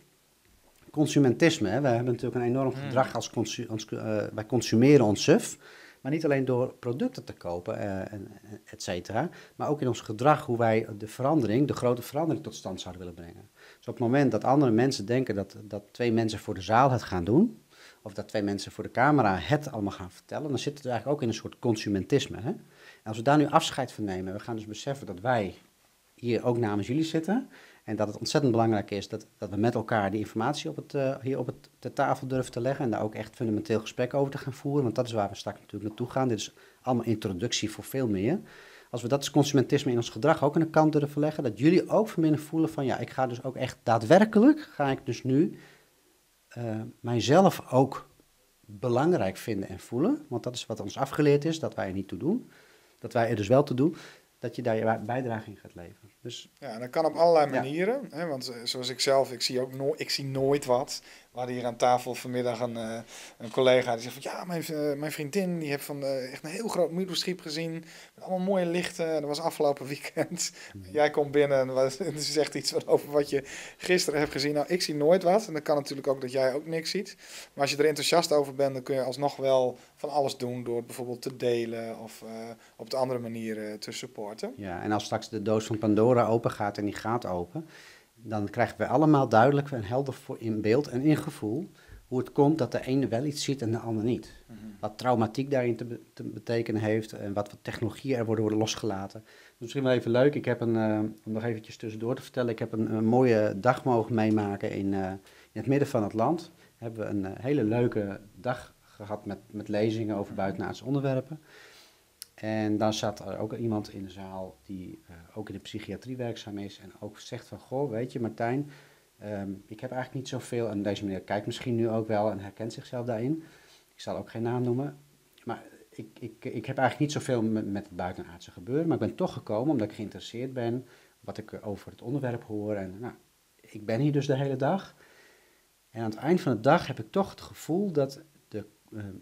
Consumentisme. Hè. We hebben natuurlijk een enorm hmm. gedrag als, consu uh, wij consumeren ons suf. Maar niet alleen door producten te kopen, uh, et cetera, maar ook in ons gedrag hoe wij de verandering, de grote verandering tot stand zouden willen brengen. Dus op het moment dat andere mensen denken dat, dat twee mensen voor de zaal het gaan doen, of dat twee mensen voor de camera het allemaal gaan vertellen, dan zit het eigenlijk ook in een soort consumentisme. Hè? En als we daar nu afscheid van nemen, we gaan dus beseffen dat wij hier ook namens jullie zitten, en dat het ontzettend belangrijk is dat, dat we met elkaar die informatie op het, uh, hier op het, de tafel durven te leggen. En daar ook echt fundamenteel gesprek over te gaan voeren. Want dat is waar we straks natuurlijk naartoe gaan. Dit is allemaal introductie voor veel meer. Als we dat consumentisme in ons gedrag ook aan de kant durven leggen. Dat jullie ook van binnen voelen van ja, ik ga dus ook echt daadwerkelijk, ga ik dus nu uh, mijzelf ook belangrijk vinden en voelen. Want dat is wat ons afgeleerd is, dat wij er niet toe doen. Dat wij er dus wel toe doen. Dat je daar je bijdrage in gaat leveren. Dus, ja, dat kan op allerlei manieren. Hè, want eh, zoals ik zelf, ik zie ook nooit, ik zie nooit wat. We hadden hier aan tafel vanmiddag een, uh, een collega die zegt van ja, mijn, uh, mijn vriendin die heeft van uh, echt een heel groot moederschip gezien. Met allemaal mooie lichten. Dat was afgelopen weekend. Mm. *laughs* Jij komt binnen en, was, en ze zegt iets over wat je gisteren hebt gezien. Nou, ik zie nooit wat. En dan kan natuurlijk ook dat jij ook niks ziet. Maar als je er enthousiast over bent, dan kun je alsnog wel van alles doen door het bijvoorbeeld te delen of op de andere manieren te supporten. Ja, en als straks de doos van Pandora open gaat en die gaat open dan krijgen we allemaal duidelijk en helder voor in beeld en in gevoel hoe het komt dat de ene wel iets ziet en de ander niet. Mhm. Wat traumatiek daarin te, te, betekenen heeft en wat voor technologieën er worden, worden losgelaten. Misschien wel even leuk, ik heb een, uh, om nog eventjes tussendoor te vertellen, ik heb een, een mooie dag mogen meemaken in, uh, in het midden van het land. Hebben we een uh, hele leuke dag gehad met, met lezingen over buitenaardse onderwerpen. En dan zat er ook iemand in de zaal die uh, ook in de psychiatrie werkzaam is en ook zegt van, goh, weet je Martijn, um, ik heb eigenlijk niet zoveel, en deze meneer kijkt misschien nu ook wel en herkent zichzelf daarin. Ik zal ook geen naam noemen, maar ik, ik, ik heb eigenlijk niet zoveel met, met het buitenaardse gebeuren, maar ik ben toch gekomen omdat ik geïnteresseerd ben wat ik over het onderwerp hoor. En nou, ik ben hier dus de hele dag. En aan het eind van de dag heb ik toch het gevoel dat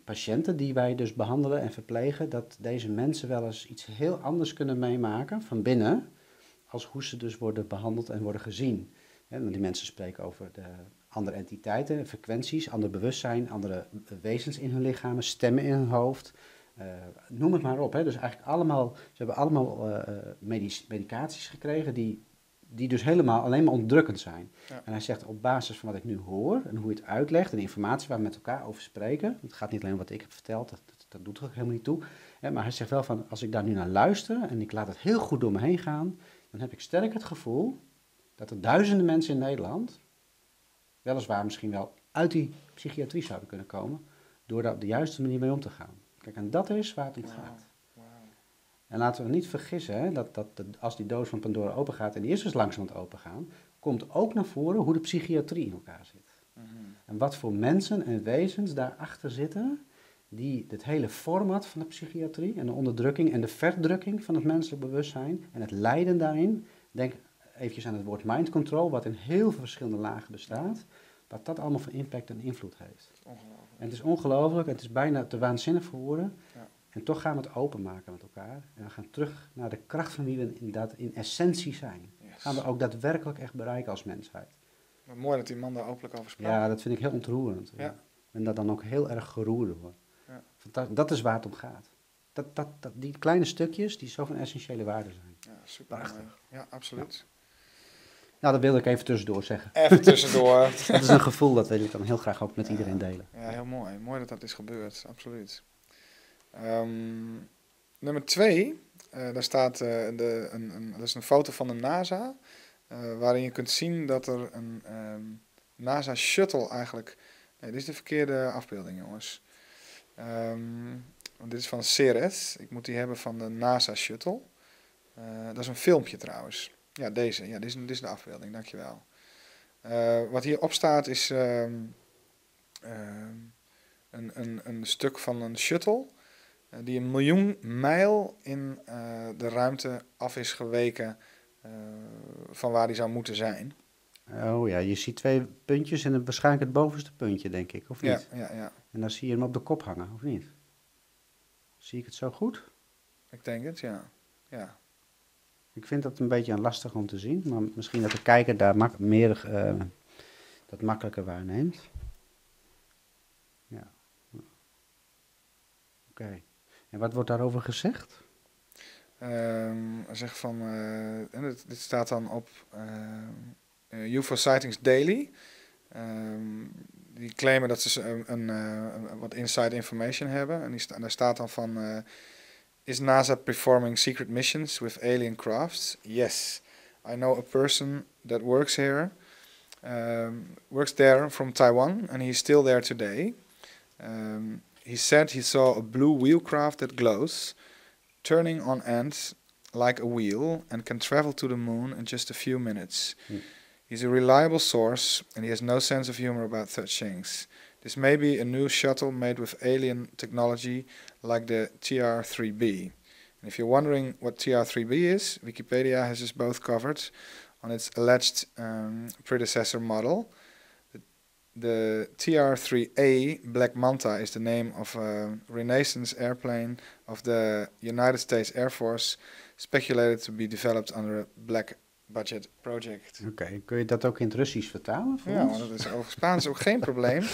patiënten die wij dus behandelen en verplegen, dat deze mensen wel eens iets heel anders kunnen meemaken van binnen, als hoe ze dus worden behandeld en worden gezien. die mensen spreken over de andere entiteiten, frequenties, ander bewustzijn, andere wezens in hun lichamen, stemmen in hun hoofd. Uh, noem het maar op. Hè. Dus eigenlijk allemaal, ze hebben allemaal uh, medicaties gekregen die die dus helemaal alleen maar onderdrukkend zijn. En hij zegt op basis van wat ik nu hoor en hoe je het uitlegt en de informatie waar we met elkaar over spreken, het gaat niet alleen om wat ik heb verteld, dat, dat, dat doet er ook helemaal niet toe. Hè, maar hij zegt wel van als ik daar nu naar luister en ik laat het heel goed door me heen gaan, dan heb ik sterk het gevoel dat er duizenden mensen in Nederland, weliswaar misschien wel uit die psychiatrie zouden kunnen komen, door daar op de juiste manier mee om te gaan. Kijk, en dat is waar het om gaat. En laten we niet vergissen hè, dat, dat, als die doos van Pandora open gaat en die is dus langzamerhand open gaan, komt ook naar voren hoe de psychiatrie in elkaar zit. Mhm. En wat voor mensen en wezens daarachter zitten die het hele format van de psychiatrie en de onderdrukking en de verdrukking van het menselijk bewustzijn en het lijden daarin, denk eventjes aan het woord mind control, wat in heel veel verschillende lagen bestaat, wat dat allemaal voor impact en invloed heeft. En het is ongelooflijk, het is bijna te waanzinnig voor woorden. Ja. En toch gaan we het openmaken met elkaar. En we gaan terug naar de kracht van wie we inderdaad in essentie zijn. Gaan we ook daadwerkelijk echt bereiken als mensheid. Maar mooi dat die man daar openlijk over sprak. Ja, dat vind ik heel ontroerend. Ja. En dat dan ook heel erg geroerd wordt. Ja. Dat, dat is waar het om gaat. Dat, dat, dat, die kleine stukjes die zo van essentiële waarde zijn. Ja, super. Ja, absoluut. Nou, dat wilde ik even tussendoor zeggen. Even tussendoor. *laughs* dat is een gevoel, dat wil ik dan heel graag ook met iedereen delen. Ja, heel mooi. Mooi dat dat is gebeurd, absoluut. Um, nummer twee, uh, daar staat uh, de, een, een, dat is een foto van de NASA. eh, waarin je kunt zien dat er een ehm, NASA shuttle eigenlijk. Nee, dit is de verkeerde afbeelding, jongens. Ehm, want dit is van Ceres. Ik moet die hebben van de NASA shuttle. Eh, dat is een filmpje trouwens. Ja, deze. Ja, dit is, dit is de afbeelding, dankjewel. Eh wat hierop staat is ehm, ehm, een, een, een stuk van een shuttle. Eh, die een miljoen mijl in eh, de ruimte af is geweken eh, van waar die zou moeten zijn. Oh ja, je ziet twee puntjes en het, waarschijnlijk het bovenste puntje, denk ik, of Ja, niet? ja, ja, En dan zie je hem op de kop hangen, of niet? Zie ik het zo goed? ik denk het, ja. ja. Ik vind dat een beetje lastig om te zien, maar misschien dat de kijker daar mak meer dat makkelijker waarneemt. Ja. Oké. En wat wordt daarover gezegd? Ehm, hij zegt van, eh, en dit, dit staat dan op ehm, eh, UFO Sightings Daily. Ehm, die claimen dat ze een, een, eh, wat inside information hebben. En die daar staat dan van, eh, is NASA performing secret missions with alien crafts? Yes. I know a person that works here, um, works there from Taiwan, and he's still there today. Um, he said he saw a blue wheelcraft that glows turning on end like a wheel and can travel to the moon in just a few minutes. Hmm. He's a reliable source and he has no sense of humor about such things. This may be a new shuttle made with alien technology like the TR-3B. And if you're wondering what TR-3B is, Wikipedia has us both covered on its alleged um, predecessor model. The, the TR-3A Black Manta is the name of a Renaissance airplane of the United States Air Force, speculated to be developed under a black budget project. Oké, kun je dat ook in het Russisch vertalen voor Ja, ons? dat is over Spaans ook geen probleem. *laughs*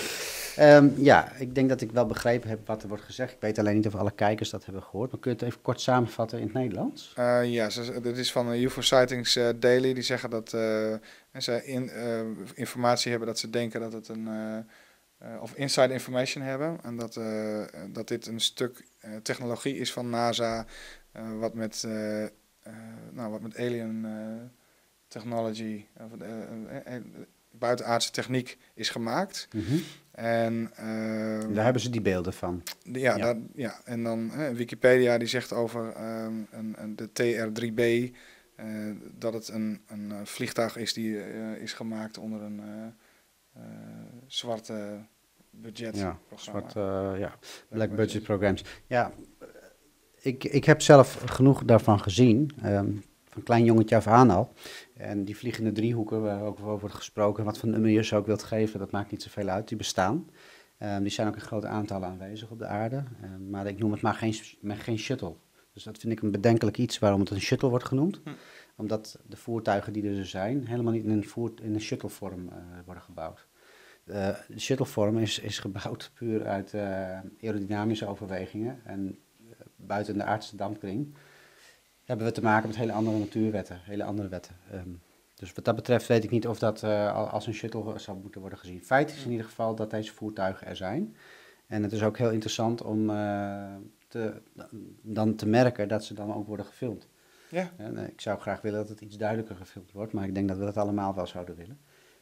Ehm, ja, ik denk dat ik wel begrepen heb wat er wordt gezegd. Ik weet alleen niet of alle kijkers dat hebben gehoord. Maar kun je het even kort samenvatten in het Nederlands? Eh, ja, dit is van de UFO Sightings eh, Daily. Die zeggen dat eh, en ze in, eh, informatie hebben dat ze denken dat het een. eh, eh, of inside information hebben. En dat, dat dit een stuk technologie is van NASA. wat, met, nou, wat met alien technology. Of, buitenaardse techniek is gemaakt. En, ehm, Daar hebben ze die beelden van. de- Ja, Ja. Dat, ja. en dan Wikipedia die zegt over ehm, een, een, de TR-3B eh, dat het een, een eh, vliegtuig is die eh, is gemaakt onder een eh, eh, zwarte budget Ja. Zwart, eh, ja, black budget programs. Ja, eh, ik, ik heb zelf genoeg daarvan gezien. ehm, van klein jongetje af aan al. En die vliegende driehoeken, waar ook over wordt gesproken, wat voor nummer je ze ook wilt geven, dat maakt niet zoveel uit. Die bestaan. Ehm, die zijn ook in grote aantallen aanwezig op de aarde. Ehm, maar ik noem het maar geen, geen shuttle. Dus dat vind ik een bedenkelijk iets waarom het een shuttle wordt genoemd. Hm. Omdat de voertuigen die er zijn helemaal niet in een, voert, in een shuttlevorm eh, worden gebouwd. Eh, de shuttlevorm is, is gebouwd puur uit eh, aerodynamische overwegingen. En buiten de aardse dampkring hebben we te maken met hele andere natuurwetten, hele andere wetten. Ehm, dus wat dat betreft weet ik niet of dat al- als een shuttle zou moeten worden gezien. Feit is in ieder geval dat deze voertuigen er zijn. En het is ook heel interessant om te, dan te merken dat ze dan ook worden gefilmd. Ja, En, ik zou graag willen dat het iets duidelijker gefilmd wordt, maar ik denk dat we dat allemaal wel zouden willen.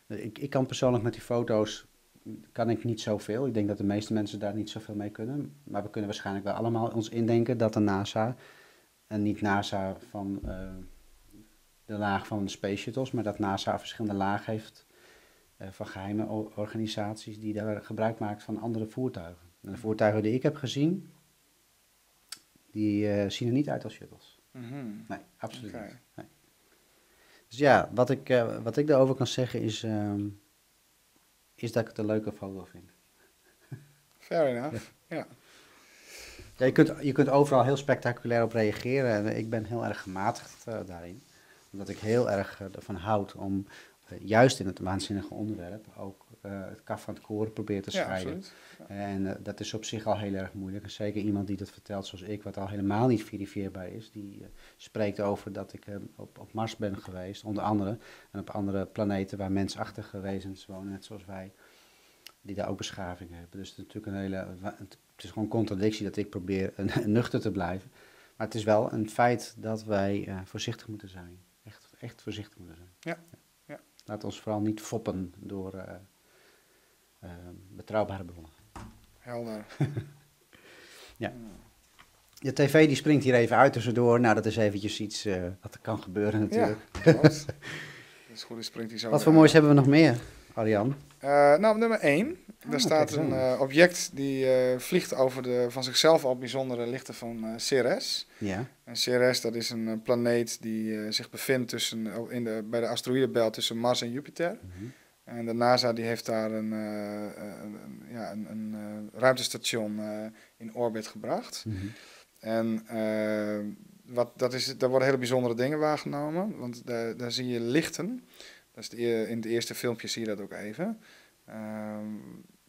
Ik, ik kan persoonlijk met die foto's, kan ik niet zoveel. Ik denk dat de meeste mensen daar niet zoveel mee kunnen. Maar we kunnen waarschijnlijk wel allemaal ons indenken dat de NASA, en niet NASA van eh, de laag van de space shuttles, maar dat NASA verschillende lagen heeft eh, van geheime organisaties die daar gebruik maken van andere voertuigen. En de voertuigen die ik heb gezien, die eh, zien er niet uit als shuttles. Mhm. Nee, absoluut niet. Nee. Dus ja, wat ik, eh, wat ik daarover kan zeggen is, ehm, is dat ik het een leuke foto vind. *laughs* fair enough. Ja. Ja, je, kunt, je kunt overal heel spectaculair op reageren en ik ben heel erg gematigd eh, daarin. Omdat ik heel erg ervan houd om, juist in het waanzinnige onderwerp, ook eh, het kaf van het koren proberen te scheiden. En eh, dat is op zich al heel erg moeilijk. En zeker iemand die dat vertelt zoals ik, wat al helemaal niet verifieerbaar is, die eh, spreekt over dat ik eh, op, op Mars ben geweest, onder andere. En op andere planeten waar mensachtige wezens wonen, net zoals wij, die daar ook beschaving hebben. Dus het is natuurlijk een hele, het is gewoon een contradictie dat ik probeer eh, *laughs* nuchter te blijven. Maar het is wel een feit dat wij eh, voorzichtig moeten zijn. Echt, echt voorzichtig moeten zijn. Ja, ja. Laat ons vooral niet foppen door eh, eh, betrouwbare bronnen. Helder. *laughs* De tv die springt hier even uit tussendoor. Nou, dat is eventjes iets eh, wat er kan gebeuren Ja, natuurlijk. klopt. Dat *laughs* is goed, die springt hij zo Wat voor moois hebben we nog meer, Arjan? Eh, nou, op nummer 1. Ah, Daar staat kijk eens een eh, object die eh, vliegt over de van zichzelf al bijzondere lichten van eh, Ceres. Ja. En Ceres, dat is een planeet die zich bevindt tussen, oh, in de, bij de asteroïdebelt tussen Mars en Jupiter. Mhm. En de NASA die heeft daar een, ja, een, een ruimtestation in orbit gebracht. Mhm. En wat, dat is, daar worden hele bijzondere dingen waargenomen. Want daar, daar zie je lichten. Dat is de, in het eerste filmpje zie je dat ook even. Ehm,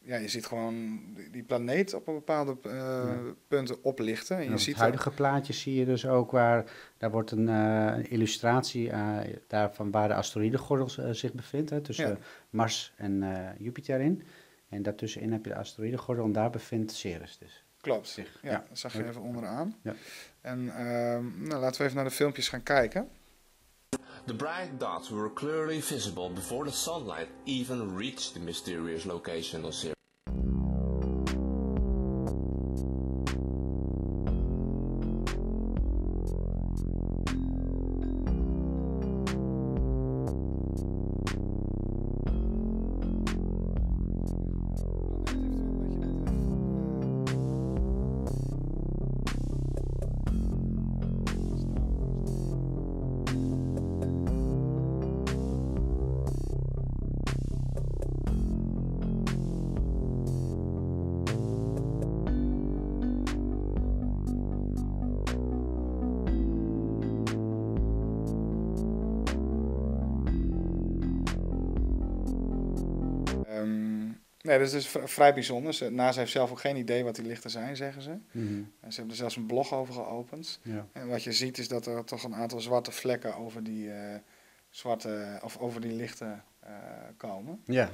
ja, je ziet gewoon die, planeet op een bepaalde Ja. punten oplichten. En je ziet het huidige plaatje zie je dus ook waar, daar wordt een eh, illustratie eh, daarvan waar de asteroïdengordel zich bevindt, hè, tussen Ja. Mars en Jupiter in. En daartussenin heb je de asteroïdengordel en daar bevindt Ceres dus. Klopt. zich. Ja, dat zag je even onderaan. Ja. En ehm, nou, laten we even naar de filmpjes gaan kijken. The bright dots were clearly visible before the sunlight even reached the mysterious location of Sirius. Dat is vrij bijzonder. NASA heeft zelf ook geen idee wat die lichten zijn, zeggen ze. Mhm. En ze hebben er zelfs een blog over geopend. Ja. En wat je ziet is dat er toch een aantal zwarte vlekken over die, eh, zwarte, of over die lichten eh, komen. ja.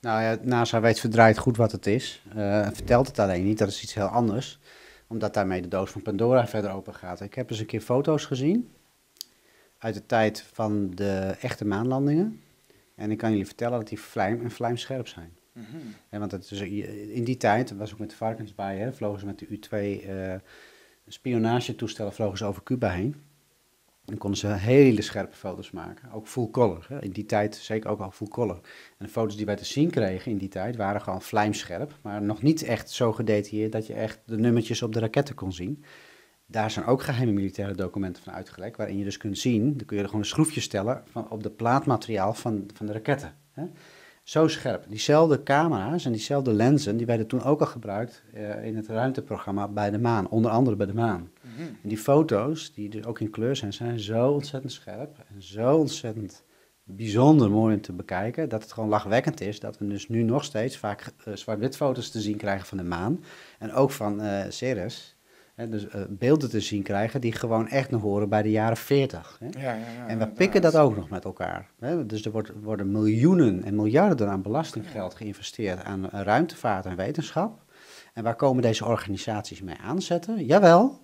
Nou ja, NASA weet verdraait goed wat het is. Eh, vertelt het alleen niet, dat is iets heel anders. Omdat daarmee de doos van Pandora verder open gaat. Ik heb eens een keer foto's gezien uit de tijd van de echte maanlandingen. En ik kan jullie vertellen dat die vlijm en vlijmscherp zijn. Ja, want is, in die tijd, was ook met de varkensbaai, hè, vlogen ze met de U-2 eh spionagetoestellen vlogen ze over Cuba heen. Dan konden ze hele scherpe foto's maken, ook full color. Hè. In die tijd zeker ook al full color. En de foto's die wij te zien kregen in die tijd waren gewoon vlijmscherp, maar nog niet echt zo gedetailleerd dat je echt de nummertjes op de raketten kon zien. Daar zijn ook geheime militaire documenten van uitgelekt, waarin je dus kunt zien, dan kun je er gewoon een schroefje stellen van, op de plaatmateriaal van, van de raketten. Hè. Zo scherp. Diezelfde camera's en diezelfde lenzen, die werden toen ook al gebruikt eh, in het ruimteprogramma bij de maan, onder andere bij de maan. En die foto's, die dus ook in kleur zijn, zijn zo ontzettend scherp en zo ontzettend bijzonder mooi om te bekijken, dat het gewoon lachwekkend is dat we dus nu nog steeds vaak eh, zwart-wit foto's te zien krijgen van de maan en ook van eh Ceres. Hè, dus eh, beelden te zien krijgen die gewoon echt nog horen bij de jaren 40. Hè? Ja, ja, ja, En we pikken dat ook nog met elkaar. Hè? Dus er wordt, worden miljoenen en miljarden aan belastinggeld geïnvesteerd aan eh, ruimtevaart en wetenschap. En waar komen deze organisaties mee aanzetten? Jawel,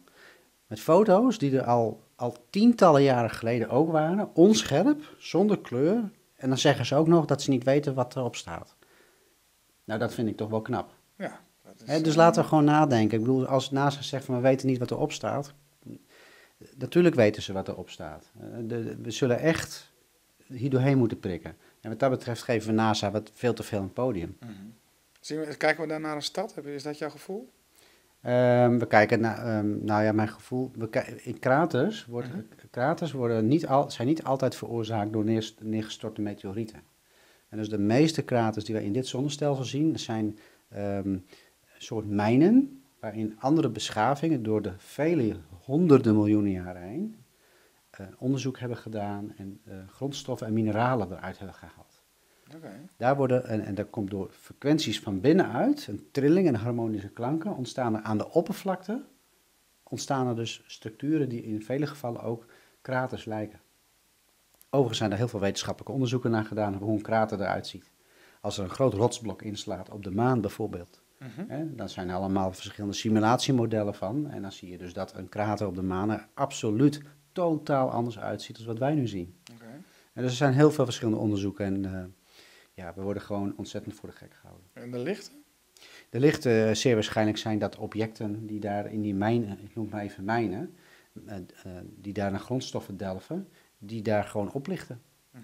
met foto's die er al, al tientallen jaren geleden ook waren, onscherp, zonder kleur. En dan zeggen ze ook nog dat ze niet weten wat erop staat. Nou, dat vind ik toch wel knap. Dus eh, laten we gewoon nadenken. Ik bedoel, als NASA zegt van we weten niet wat erop staat. Natuurlijk weten ze wat erop staat. Eh, de- we zullen echt hier doorheen moeten prikken. En wat dat betreft geven we NASA wat veel te veel een podium. mhm. Zien we, kijken we daar naar een stad? Is dat jouw gevoel? Ehm, we kijken naar, ehm, nou ja, mijn gevoel. We in kraters, wordt, Mhm. kraters worden niet al, zijn niet altijd veroorzaakt door neergestorte meteorieten. En dus de meeste kraters die wij in dit zonnestelsel zien, zijn ehm, soort mijnen waarin andere beschavingen door de vele honderden miljoenen jaren heen eh, onderzoek hebben gedaan en eh, grondstoffen en mineralen eruit hebben gehaald. Daar worden, en, en dat komt door frequenties van binnenuit, een trilling en harmonische klanken, ontstaan er aan de oppervlakte, ontstaan er dus structuren die in vele gevallen ook kraters lijken. Overigens zijn er heel veel wetenschappelijke onderzoeken naar gedaan hoe een krater eruit ziet. Als er een groot rotsblok inslaat op de maan bijvoorbeeld, Mhm. hè, dan zijn allemaal verschillende simulatiemodellen van. En dan zie je dus dat een krater op de maan er absoluut totaal anders uitziet dan wat wij nu zien. Oké. En dus er zijn heel veel verschillende onderzoeken en eh, ja, we worden gewoon ontzettend voor de gek gehouden. En de lichten? Er ligt eh, zeer waarschijnlijk zijn dat objecten die daar in die mijnen, ik noem het maar even mijnen, eh, die daar naar grondstoffen delven, die daar gewoon oplichten. Mhm.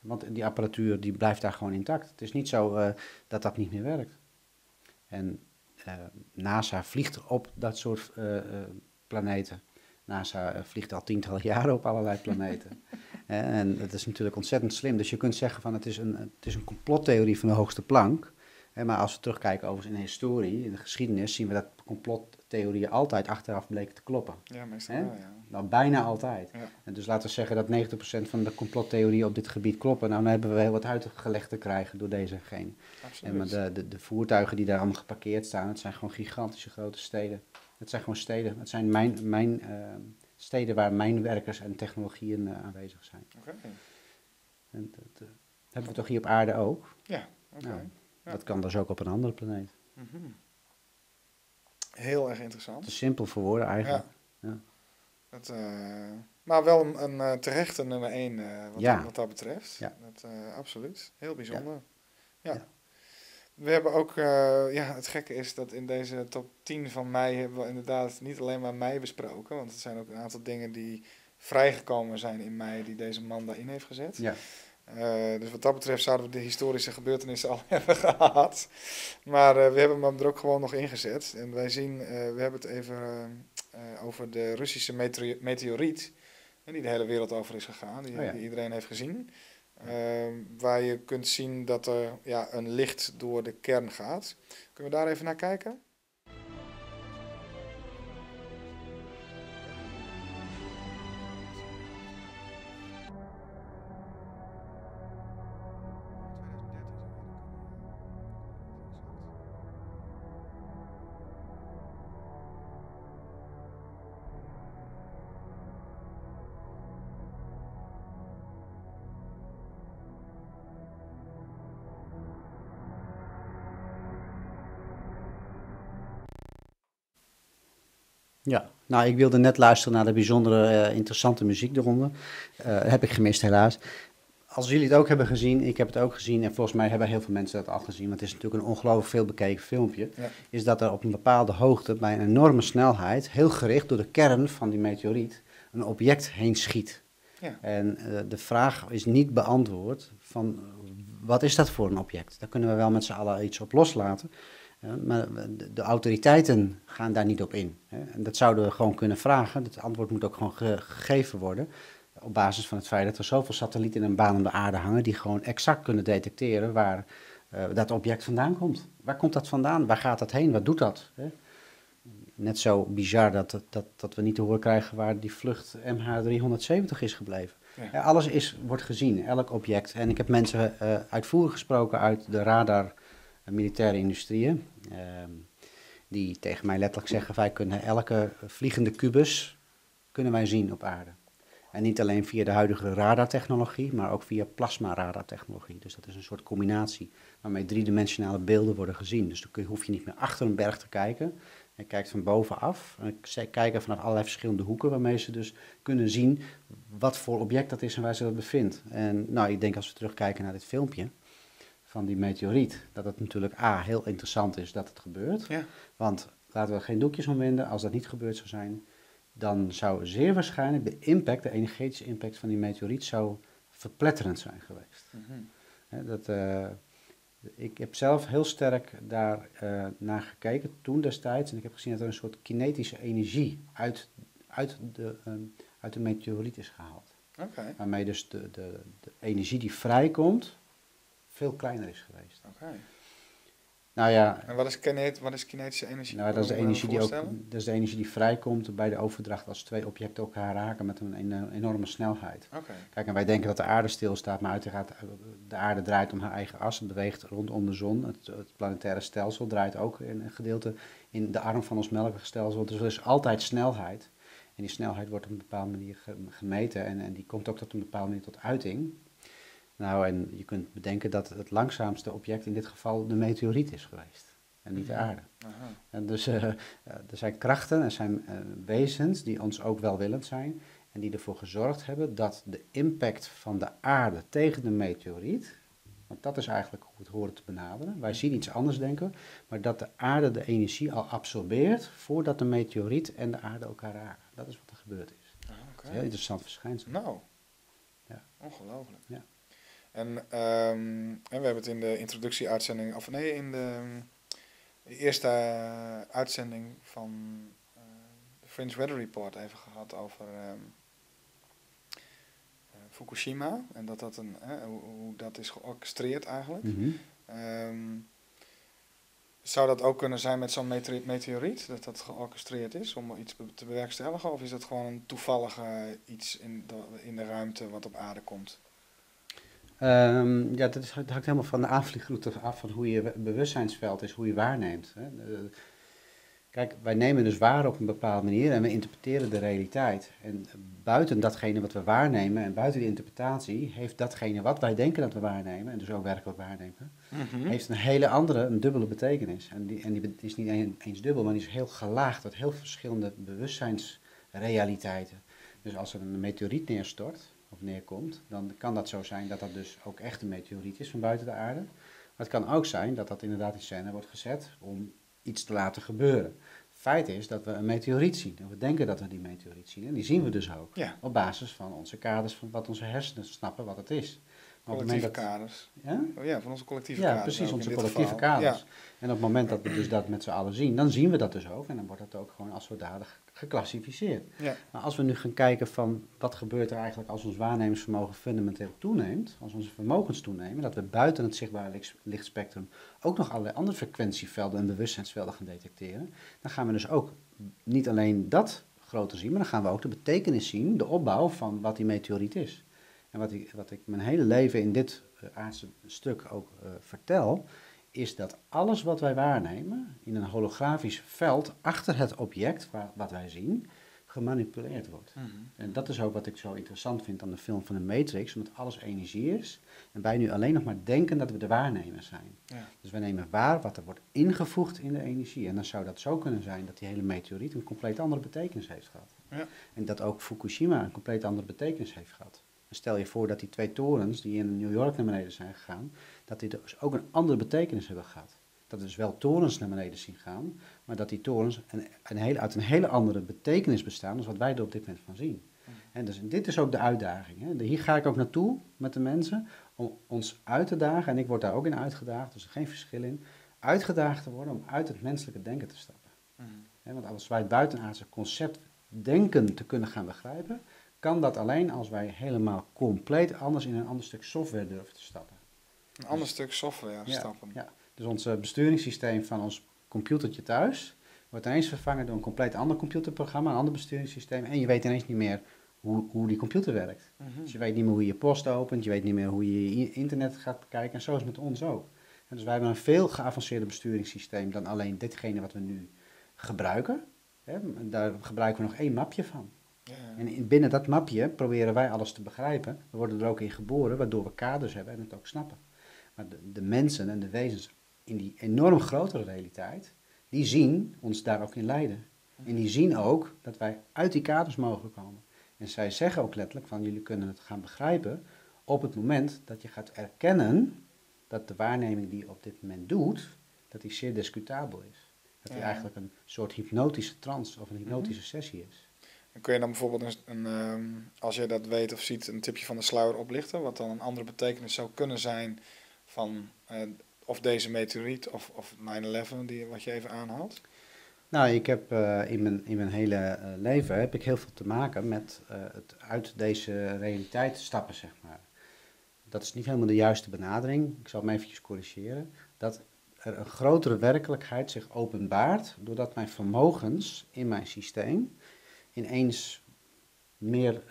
Want die apparatuur die blijft daar gewoon intact. Het is niet zo dat dat niet meer werkt. En eh, NASA vliegt op dat soort eh, eh, planeten. NASA vliegt al tientallen *laughs* jaren op allerlei planeten. *laughs* En het is natuurlijk ontzettend slim. Dus je kunt zeggen van het is een, het is een complottheorie van de hoogste plank. Maar als we terugkijken overigens in de historie, in de geschiedenis, zien we dat complottheorieën altijd achteraf bleken te kloppen. Ja, meestal wel, ja. Nou, bijna altijd. Ja. En dus laten we zeggen dat 90% van de complottheorieën op dit gebied kloppen. Nou, dan hebben we heel wat uitgelegd te krijgen door deze. Absoluut. En maar de, de, de voertuigen die daar allemaal geparkeerd staan, het zijn gewoon gigantische grote steden. Het zijn gewoon steden. Het zijn mijn, mijn, eh, steden waar mijnwerkers en technologieën eh, aanwezig zijn. Oké. En dat eh, hebben we toch hier op aarde ook. Ja, oké. Nou, Ja. Dat kan dus ook op een andere planeet. Mhm. Heel erg interessant. Is simpel voor woorden eigenlijk. Ja. Ja. Dat, eh, maar wel een, een eh, terechte nummer 1 eh, wat, Ja. wat dat betreft. Ja. Dat, absoluut. Heel bijzonder. Ja. Ja. We hebben ook, ja, het gekke is dat in deze top 10 van mei hebben we inderdaad niet alleen maar mei besproken. Want het zijn ook een aantal dingen die vrijgekomen zijn in mei die deze man daarin heeft gezet. Ja. Eh, dus wat dat betreft zouden we de historische gebeurtenissen al *laughs* hebben gehad. Maar eh, we hebben hem er ook gewoon nog ingezet. En wij zien, eh, we hebben het even over de Russische meteor- meteoriet. die de hele wereld over is gegaan, die, Oh ja. die iedereen heeft gezien. Eh, waar je kunt zien dat er ja, een licht door de kern gaat. Kunnen we daar even naar kijken? Ja, nou ik wilde net luisteren naar de bijzondere eh, interessante muziek eronder. Eh, heb ik gemist helaas. Als jullie het ook hebben gezien, ik heb het ook gezien en volgens mij hebben heel veel mensen dat al gezien, want het is natuurlijk een ongelooflijk veel bekeken filmpje, Ja. is dat er op een bepaalde hoogte bij een enorme snelheid, heel gericht door de kern van die meteoriet, een object heen schiet. Ja. En eh, de vraag is niet beantwoord van wat is dat voor een object? Daar kunnen we wel met z'n allen iets op loslaten. Eh, maar de, autoriteiten gaan daar niet op in. Hè. En dat zouden we gewoon kunnen vragen. Het antwoord moet ook gewoon ge- gegeven worden. Op basis van het feit dat er zoveel satellieten in een baan om de aarde hangen. die gewoon exact kunnen detecteren waar eh, dat object vandaan komt. Waar komt dat vandaan? Waar gaat dat heen? Wat doet dat? Hè? Net zo bizar dat, dat, dat, we niet te horen krijgen waar die vlucht MH370 is gebleven. Ja. Ja, alles is, wordt gezien, elk object. En ik heb mensen eh, uitvoerig gesproken uit de radar militaire industrieën. ehm, die tegen mij letterlijk zeggen, wij kunnen elke vliegende kubus kunnen wij zien op aarde. En niet alleen via de huidige radartechnologie, maar ook via plasma-radartechnologie. Dus dat is een soort combinatie waarmee driedimensionale beelden worden gezien. Dus dan hoef je niet meer achter een berg te kijken. Je kijkt van bovenaf. En ze kijken vanaf allerlei verschillende hoeken waarmee ze dus kunnen zien wat voor object dat is en waar ze dat bevindt. En nou, ik denk als we terugkijken naar dit filmpje van die meteoriet, dat het natuurlijk A, heel interessant is dat het gebeurt. Ja. Want laten we er geen doekjes om winden, als dat niet gebeurd zou zijn, dan zou zeer waarschijnlijk de impact, de energetische impact van die meteoriet, zou verpletterend zijn geweest. Mhm. Dat, eh, ik heb zelf heel sterk daar eh, naar gekeken toen destijds. En ik heb gezien dat er een soort kinetische energie uit, uit, de, ehm, uit de meteoriet is gehaald. Waarmee dus de, de, de energie die vrijkomt veel kleiner is geweest. oké. Nou ja, En wat is, kinet, wat is kinetische energie? nou, dat, is de energie die ook, dat is de energie die vrijkomt bij de overdracht als twee objecten elkaar raken met een enorme snelheid. Oké, Kijk, en wij denken dat de aarde stilstaat, maar uiteraard eh, de aarde draait om haar eigen as, het beweegt rondom de zon. Het, het planetaire stelsel draait ook in een gedeelte in de arm van ons melkwegstelsel. Dus er is altijd snelheid. En die snelheid wordt op een bepaalde manier ge- gemeten en, en die komt ook tot een bepaalde manier tot uiting. Nou, en je kunt bedenken dat het langzaamste object in dit geval de meteoriet is geweest en niet de aarde. aha. En dus eh, eh, er zijn krachten, er zijn eh, wezens die ons ook welwillend zijn. En die ervoor gezorgd hebben dat de impact van de aarde tegen de meteoriet, want dat is eigenlijk hoe we het horen te benaderen. Wij zien iets anders denken, maar dat de aarde de energie al absorbeert voordat de meteoriet en de aarde elkaar raken. Dat is wat er gebeurd is. Ah, is heel interessant verschijnsel. Nou, Ja. ongelooflijk. Ja. En, ehm, en we hebben het in de introductieuitzending, of nee, in de, de eerste eh, uitzending van eh, de Fringe Weather Report even gehad over ehm, eh, Fukushima. En dat dat een, hoe, hoe dat is georchestreerd eigenlijk. Mhm. Ehm, zou dat ook kunnen zijn met zo'n meteori- meteoriet, dat dat georchestreerd is om iets te bewerkstelligen? Of is dat gewoon een toevallige iets in de, in de ruimte wat op aarde komt? Ehm, ja, dat, is, dat hangt helemaal van de aanvliegroute af van hoe je be- bewustzijnsveld is, hoe je waarneemt. Hè. De- kijk, wij nemen dus waar op een bepaalde manier en we interpreteren de realiteit. En buiten datgene wat we waarnemen en buiten die interpretatie heeft datgene wat wij denken dat we waarnemen, en dus ook werkelijk waarnemen, heeft een hele andere, een dubbele betekenis. En die, en die is niet een- eens dubbel, maar die is heel gelaagd uit heel verschillende bewustzijnsrealiteiten. Dus als er een meteoriet neerstort neerkomt, dan kan dat zo zijn dat dat dus ook echt een meteoriet is van buiten de aarde. Maar het kan ook zijn dat dat inderdaad in scène wordt gezet om iets te laten gebeuren. Feit is dat we een meteoriet zien. En we denken dat we die meteoriet zien. En die zien we dus ook. Ja, Op basis van onze kaders, van wat onze hersenen snappen wat het is. Maar het collectieve dat- kaders. Ja? Oh ja, van onze collectieve Ja, kaders. precies, onze collectieve kaders. Ja. En op het moment dat we dus dat met z'n allen zien, dan zien we dat dus ook. En dan wordt dat ook gewoon als zodanig geclassificeerd. Ja. Maar als we nu gaan kijken van wat gebeurt er eigenlijk als ons waarnemingsvermogen fundamenteel toeneemt, als onze vermogens toenemen, dat we buiten het zichtbare licht- lichtspectrum ook nog allerlei andere frequentievelden en bewustzijnsvelden gaan detecteren, dan gaan we dus ook niet alleen dat groter zien, maar dan gaan we ook de betekenis zien, de opbouw van wat die meteoriet is. En wat ik, wat ik mijn hele leven in dit eh, aardse stuk ook eh, vertel, is dat alles wat wij waarnemen in een holografisch veld achter het object wa- wat wij zien, gemanipuleerd wordt. Mhm. En dat is ook wat ik zo interessant vind aan de film van de Matrix, omdat alles energie is en wij nu alleen nog maar denken dat we de waarnemers zijn. Ja. Dus wij nemen waar wat er wordt ingevoegd in de energie. En dan zou dat zo kunnen zijn dat die hele meteoriet een compleet andere betekenis heeft gehad. Ja. En dat ook Fukushima een compleet andere betekenis heeft gehad. En stel je voor dat die twee torens die in New York naar beneden zijn gegaan, dat die dus ook een andere betekenis hebben gehad. Dat we dus wel torens naar beneden zien gaan, maar dat die torens een, een hele, uit een hele andere betekenis bestaan dan wat wij er op dit moment van zien. En dus dit is ook de uitdaging. Hè. Hier ga ik ook naartoe met de mensen om ons uit te dagen, en ik word daar ook in uitgedaagd, dus er geen verschil in, uitgedaagd te worden om uit het menselijke denken te stappen. Hè, want als wij het buitenaardse concept denken te kunnen gaan begrijpen, kan dat alleen als wij helemaal compleet anders in een ander stuk software durven te stappen. Een ander stuk software Ja, stappen. ja. Dus ons eh, besturingssysteem van ons computertje thuis wordt ineens vervangen door een compleet ander computerprogramma, een ander besturingssysteem. En je weet ineens niet meer hoe, hoe die computer werkt. Mhm. Dus je weet niet meer hoe je je post opent, je weet niet meer hoe je internet gaat bekijken. En zo is het met ons ook. En dus wij hebben een veel geavanceerder besturingssysteem dan alleen ditgene wat we nu gebruiken. Hè, daar gebruiken we nog één mapje van. Ja. En in- binnen dat mapje proberen wij alles te begrijpen. We worden er ook in geboren, waardoor we kaders hebben en het ook snappen. Maar de, de mensen en de wezens in die enorm grotere realiteit, die zien ons daar ook in leiden. En die zien ook dat wij uit die kaders mogen komen. En zij zeggen ook letterlijk van jullie kunnen het gaan begrijpen op het moment dat je gaat erkennen dat de waarneming die je op dit moment doet, dat die zeer discutabel is. Dat die Ja. eigenlijk een soort hypnotische trance of een hypnotische sessie is. En kun je dan bijvoorbeeld, een, een, ehm, als je dat weet of ziet, een tipje van de sluier oplichten? Wat dan een andere betekenis zou kunnen zijn van eh, of deze meteoriet of, of 9-11, die, wat je even aanhaalt? Nou, ik heb eh, in, mijn, in mijn hele eh, leven heb ik heel veel te maken met het uit deze realiteit stappen, zeg maar. Dat is niet helemaal de juiste benadering. Ik zal hem eventjes corrigeren. Dat er een grotere werkelijkheid zich openbaart doordat mijn vermogens in mijn systeem ineens meer,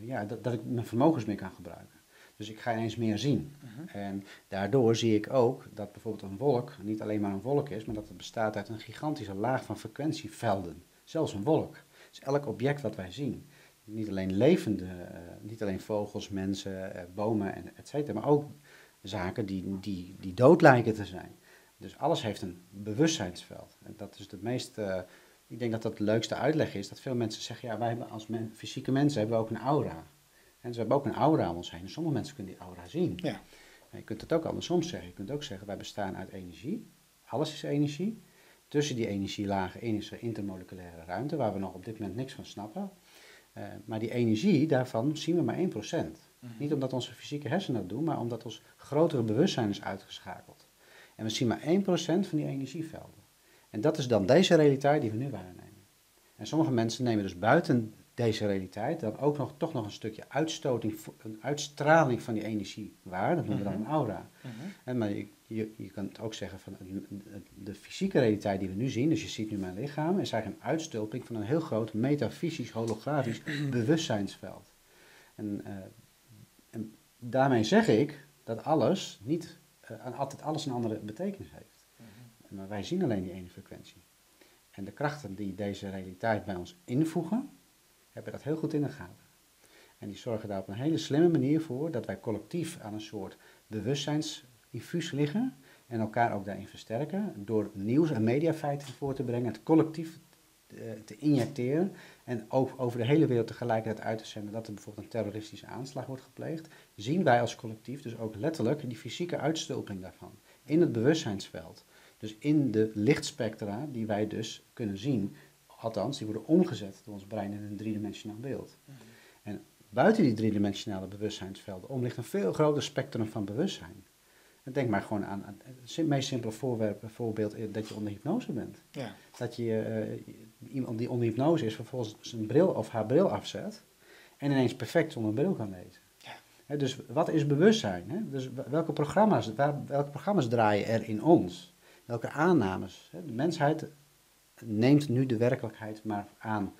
ja, dat, dat ik mijn vermogens meer kan gebruiken. Dus ik ga ineens meer zien. En daardoor zie ik ook dat bijvoorbeeld een wolk niet alleen maar een wolk is, maar dat het bestaat uit een gigantische laag van frequentievelden. Zelfs een wolk. Dus elk object wat wij zien. Niet alleen levende, eh, niet alleen vogels, mensen, eh, bomen, en et cetera, maar ook zaken die, die, die dood lijken te zijn. Dus alles heeft een bewustzijnsveld. En dat is de meest eh, Ik denk dat dat de leukste uitleg is. Dat veel mensen zeggen, ja, wij hebben als men, fysieke mensen hebben we ook een aura. En ze hebben ook een aura om ons heen. En sommige mensen kunnen die aura zien. Ja. En je kunt het ook andersom zeggen. Je kunt ook zeggen, wij bestaan uit energie. Alles is energie. Tussen die energielagen in is er intermoleculaire ruimte, waar we nog op dit moment niks van snappen. Eh, maar die energie, daarvan zien we maar 1%. Niet omdat onze fysieke hersenen dat doen, maar omdat ons grotere bewustzijn is uitgeschakeld. En we zien maar 1% van die energievelden. En dat is dan deze realiteit die we nu waarnemen. En sommige mensen nemen dus buiten deze realiteit dan ook nog, toch nog een stukje uitstoting, een uitstraling van die energie waar. Dat noemen we dan een aura. En maar je, je, je kan het ook zeggen van de, fysieke realiteit die we nu zien, dus je ziet nu mijn lichaam, is eigenlijk een uitstulping van een heel groot metafysisch, holografisch *clears throat* bewustzijnsveld. En, eh, en daarmee zeg ik dat alles niet, eh, altijd alles een andere betekenis heeft. Maar wij zien alleen die ene frequentie. En de krachten die deze realiteit bij ons invoegen, hebben dat heel goed in de gaten. En die zorgen daar op een hele slimme manier voor dat wij collectief aan een soort bewustzijnsinfuus liggen en elkaar ook daarin versterken door nieuws- en mediafeiten voor te brengen, het collectief eh, te injecteren en ook over de hele wereld tegelijkertijd uit te zenden dat er bijvoorbeeld een terroristische aanslag wordt gepleegd, zien wij als collectief dus ook letterlijk die fysieke uitstulping daarvan in het bewustzijnsveld. Dus in de lichtspectra die wij dus kunnen zien, althans die worden omgezet door ons brein in een driedimensionaal beeld. En buiten die driedimensionale bewustzijnsvelden om ligt een veel groter spectrum van bewustzijn. En denk maar gewoon aan, aan het meest simpele voorwerp, voorbeeld is dat je onder hypnose bent. Ja. Dat je eh, iemand die onder hypnose is vervolgens zijn bril of haar bril afzet en ineens perfect zonder bril kan lezen. Ja. Dus wat is bewustzijn? Dus welke programma's, waar, welke programma's draaien er in ons? Welke aannames? De mensheid neemt nu de werkelijkheid maar aan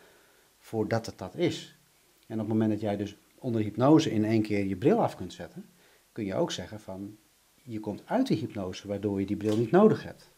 voordat het dat is. En op het moment dat jij dus onder hypnose in één keer je bril af kunt zetten, kun je ook zeggen van je komt uit de hypnose waardoor je die bril niet nodig hebt.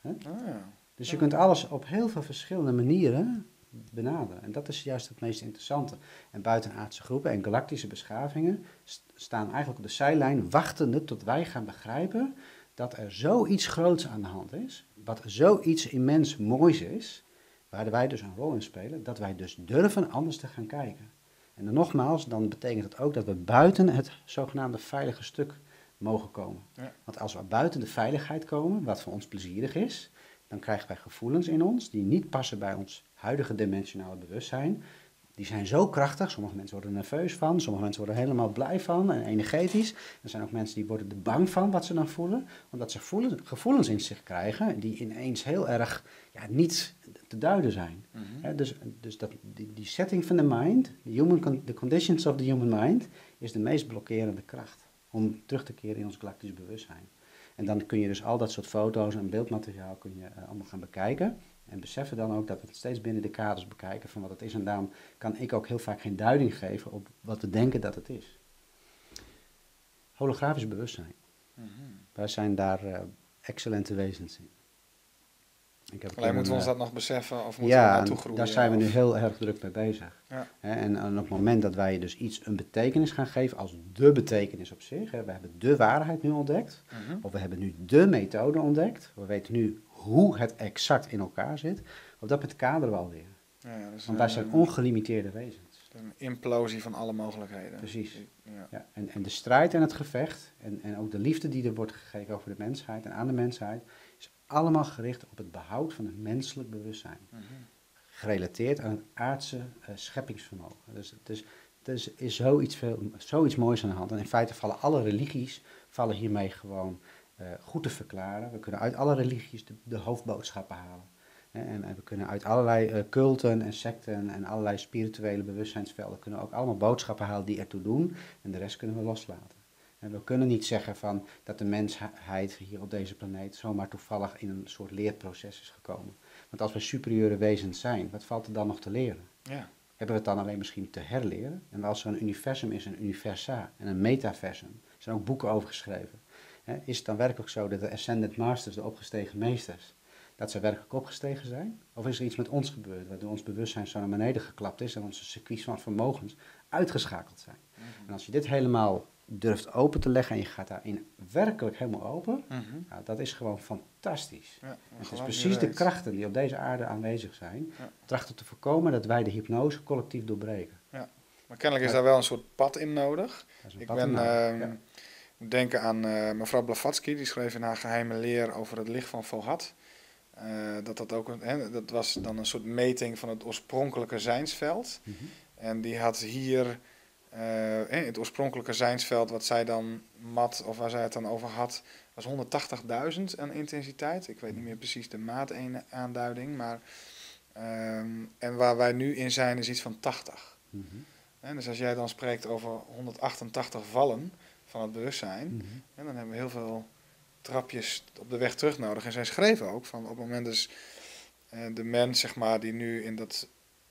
Hè? Ah, ja. Dus je kunt alles op heel veel verschillende manieren benaderen. En dat is juist het meest interessante. En buitenaardse groepen en galactische beschavingen st- staan eigenlijk op de zijlijn, wachtende tot wij gaan begrijpen dat er zoiets groots aan de hand is, wat zoiets immens moois is, waar wij dus een rol in spelen, dat wij dus durven anders te gaan kijken. En dan nogmaals, dan betekent het ook dat we buiten het zogenaamde veilige stuk mogen komen. Ja. Want als we buiten de veiligheid komen, wat voor ons plezierig is, dan krijgen wij gevoelens in ons die niet passen bij ons huidige dimensionale bewustzijn. Die zijn zo krachtig, sommige mensen worden er nerveus van, sommige mensen worden helemaal blij van en energetisch. Er zijn ook mensen die worden er bang van wat ze dan voelen, omdat ze voelen, gevoelens in zich krijgen die ineens heel erg ja, niet te duiden zijn. Hè, dus dus dat, die, die setting van de mind, the, human con- the conditions of the human mind, is de meest blokkerende kracht om terug te keren in ons galactisch bewustzijn. En dan kun je dus al dat soort foto's en beeldmateriaal kun je, eh, allemaal gaan bekijken. En beseffen dan ook dat we het steeds binnen de kaders bekijken van wat het is. En daarom kan ik ook heel vaak geen duiding geven op wat we denken dat het is. Holografisch bewustzijn. Wij zijn daar eh, excellente wezens in. Ik heb Alleen een, moeten we ons dat nog beseffen of moeten we naartoe groeien? daar zijn we nu heel erg druk mee bezig. Ja. En, en op het moment dat wij dus iets een betekenis gaan geven als de betekenis op zich, hè, we hebben de waarheid nu ontdekt, Mhm. of we hebben nu de methode ontdekt, we weten nu hoe het exact in elkaar zit, op dat moment kaderen we alweer. Ja, dus Want wij zijn ongelimiteerde wezens. Een implosie van alle mogelijkheden. Precies. Ja. Ja, en, en de strijd en het gevecht en, en ook de liefde die er wordt gegeven over de mensheid en aan de mensheid, allemaal gericht op het behoud van het menselijk bewustzijn. Gerelateerd aan het aardse eh, scheppingsvermogen. Dus het is, het is, is zoiets, veel, zoiets moois aan de hand. En in feite vallen alle religies vallen hiermee gewoon eh, goed te verklaren. We kunnen uit alle religies de, de hoofdboodschappen halen. En, en we kunnen uit allerlei eh, culten en secten en allerlei spirituele bewustzijnsvelden kunnen ook allemaal boodschappen halen die ertoe doen. En de rest kunnen we loslaten. En we kunnen niet zeggen van dat de mensheid hier op deze planeet zomaar toevallig in een soort leerproces is gekomen. Want als we superieure wezens zijn, wat valt er dan nog te leren? Ja. Hebben we het dan alleen misschien te herleren? En als er een universum is, een universa en een metaversum, er zijn ook boeken over geschreven. Hè, is het dan werkelijk zo dat de Ascended Masters, de opgestegen meesters, dat ze werkelijk opgestegen zijn? Of is er iets met ons gebeurd, waardoor ons bewustzijn zo naar beneden geklapt is en onze circuits van vermogens uitgeschakeld zijn? En als je dit helemaal durft open te leggen en je gaat daarin werkelijk helemaal open, Mhm. nou, dat is gewoon fantastisch. Ja, Het is precies de krachten die op deze aarde aanwezig zijn, Ja. trachten te voorkomen dat wij de hypnose collectief doorbreken. Maar kennelijk is daar wel een soort pad in nodig. Ik ben nodig, ehm, ja. moet denken aan eh, mevrouw Blavatsky, die schreef in haar geheime leer over het licht van Vohat. Eh, dat, dat, ook een, hè, dat was dan een soort meting van het oorspronkelijke zijnsveld. Mhm. En die had hier eh, het oorspronkelijke zijnsveld, wat zij dan mat, of waar zij het dan over had, was 180.000 aan intensiteit. Ik weet niet meer precies de maat aanduiding, maar ehm, en waar wij nu in zijn is iets van 80. Mhm. Dus als jij dan spreekt over 188 vallen van het bewustzijn, Mhm. en dan hebben we heel veel trapjes op de weg terug nodig. En zij schreven ook van op het moment dus eh, de mens zeg maar, die nu in dat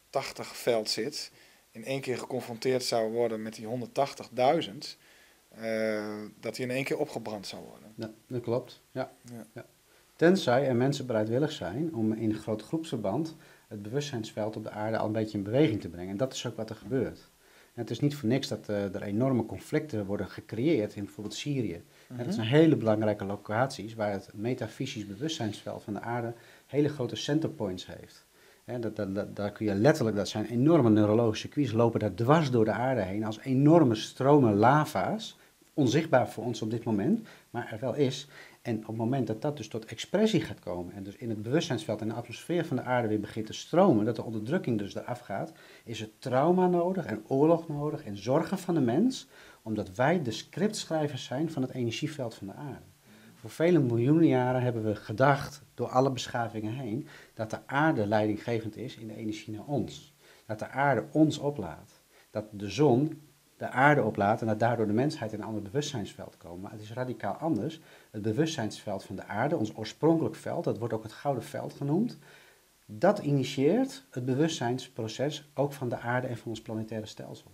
80 veld zit, in één keer geconfronteerd zou worden met die 180.000, eh, dat hij in één keer opgebrand zou worden. Ja, dat klopt. Ja. Ja. Ja. Tenzij er mensen bereidwillig zijn om in groot groepsverband het bewustzijnsveld op de aarde al een beetje in beweging te brengen. En dat is ook wat er gebeurt. En het is niet voor niks dat eh, er enorme conflicten worden gecreëerd in bijvoorbeeld Syrië. En dat zijn hele belangrijke locaties waar het metafysisch bewustzijnsveld van de aarde hele grote centerpoints heeft. Dat, dat, dat- daar kun je letterlijk, dat zijn enorme neurologische circuits, lopen daar dwars door de aarde heen als enorme stromen lava's. Onzichtbaar voor ons op dit moment, maar er wel is. En op het moment dat dat dus tot expressie gaat komen en dus in het bewustzijnsveld en de atmosfeer van de aarde weer begint te stromen, dat de onderdrukking dus eraf gaat, is er trauma nodig en oorlog nodig en zorgen van de mens, omdat wij de scriptschrijvers zijn van het energieveld van de aarde. Voor vele miljoenen jaren hebben we gedacht, door alle beschavingen heen, dat de aarde leidinggevend is in de energie naar ons. Dat de aarde ons oplaat. Dat de zon de aarde oplaat en dat daardoor de mensheid in een ander bewustzijnsveld komt. Maar het is radicaal anders. Het bewustzijnsveld van de aarde, ons oorspronkelijk veld, dat wordt ook het gouden veld genoemd, dat initieert het bewustzijnsproces ook van de aarde en van ons planetaire stelsel.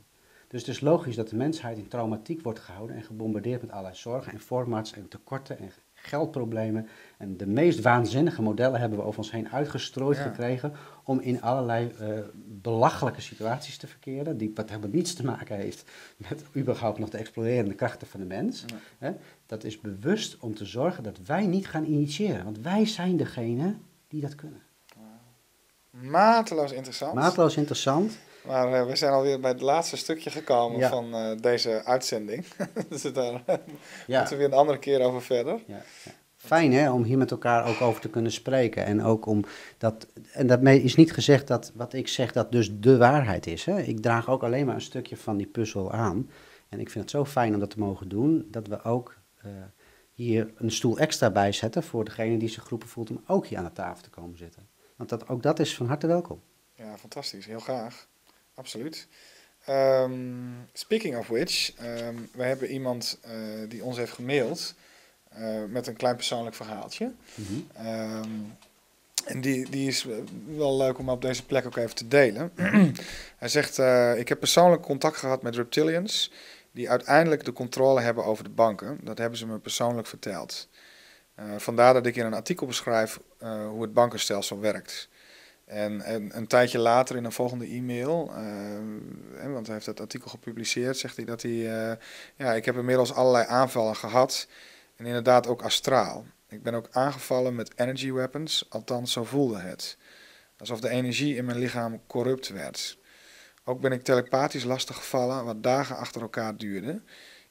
Dus het is logisch dat de mensheid in traumatiek wordt gehouden en gebombardeerd met allerlei zorgen en formats en tekorten en geldproblemen. En de meest waanzinnige modellen hebben we over ons heen uitgestrooid Ja. gekregen om in allerlei eh, belachelijke situaties te verkeren, die wat helemaal niets te maken heeft met überhaupt nog de explorerende krachten van de mens. Ja. Hè? Dat is bewust om te zorgen dat wij niet gaan initiëren, want wij zijn degene die dat kunnen. Mateloos interessant. Maatloos interessant. Maar eh, we zijn alweer bij het laatste stukje gekomen Ja. van eh, deze uitzending. *laughs* dus daar Ja. moeten we weer een andere keer over verder. Ja. Fijn hè, om hier met elkaar ook over te kunnen spreken. En ook om dat. En daarmee is niet gezegd dat wat ik zeg dat dus de waarheid is. Hè. Ik draag ook alleen maar een stukje van die puzzel aan. En ik vind het zo fijn om dat te mogen doen, dat we ook eh, hier een stoel extra bij zetten voor degene die zich geroepen voelt om ook hier aan de tafel te komen zitten. Want dat, ook dat is van harte welkom. Ja, fantastisch. Heel graag. Absoluut. Ehm, speaking of which, ehm, we hebben iemand eh, die ons heeft gemaild eh, met een klein persoonlijk verhaaltje. Ehm, en die, die is eh, wel leuk om op deze plek ook even te delen. *clears throat* Hij zegt, ik heb persoonlijk contact gehad met reptilians die uiteindelijk de controle hebben over de banken. Dat hebben ze me persoonlijk verteld. Vandaar dat ik in een artikel beschrijf hoe het bankenstelsel werkt. En, en een tijdje later in een volgende e-mail, eh, want hij heeft dat artikel gepubliceerd, zegt hij dat hij, eh, ja, ik heb inmiddels allerlei aanvallen gehad en inderdaad ook astraal. Ik ben ook aangevallen met energy weapons, althans zo voelde het. Alsof de energie in mijn lichaam corrupt werd. Ook ben ik telepathisch lastiggevallen, wat dagen achter elkaar duurde.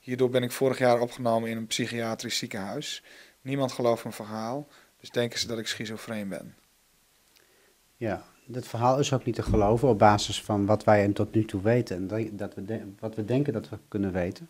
Hierdoor ben ik vorig jaar opgenomen in een psychiatrisch ziekenhuis. Niemand gelooft mijn verhaal, dus denken ze dat ik schizofreen ben. Ja, dit verhaal is ook niet te geloven op basis van wat wij tot nu toe weten en dat- dat we wat we denken dat we kunnen weten.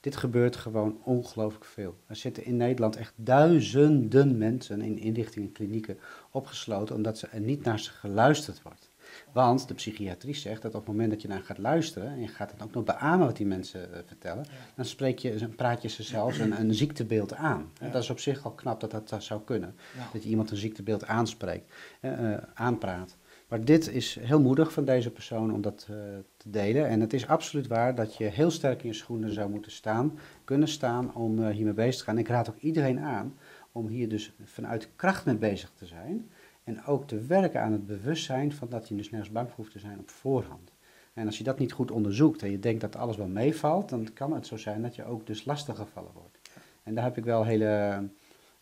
Dit gebeurt gewoon ongelooflijk veel. Er zitten in Nederland echt duizenden mensen in inrichtingen, klinieken opgesloten omdat ze er niet naar ze geluisterd wordt. Want de psychiatrie zegt dat op het moment dat je naar gaat luisteren en je gaat het ook nog beamen wat die mensen eh, vertellen, dan spreek je, praat je ze zelfs een, een ziektebeeld aan. En dat is op zich al knap dat dat, zou kunnen. Dat je iemand een ziektebeeld aanspreekt, eh, eh, aanpraat. Maar dit is heel moedig van deze persoon om dat te delen. En het is absoluut waar dat je heel sterk in je schoenen zou moeten staan, kunnen staan om eh, hiermee bezig te gaan. Ik raad ook iedereen aan om hier dus vanuit kracht mee bezig te zijn. En ook te werken aan het bewustzijn van dat je dus nergens bang voor hoeft te zijn op voorhand. En als je dat niet goed onderzoekt en je denkt dat alles wel meevalt, dan kan het zo zijn dat je ook dus lastiggevallen wordt. En daar heb ik wel hele,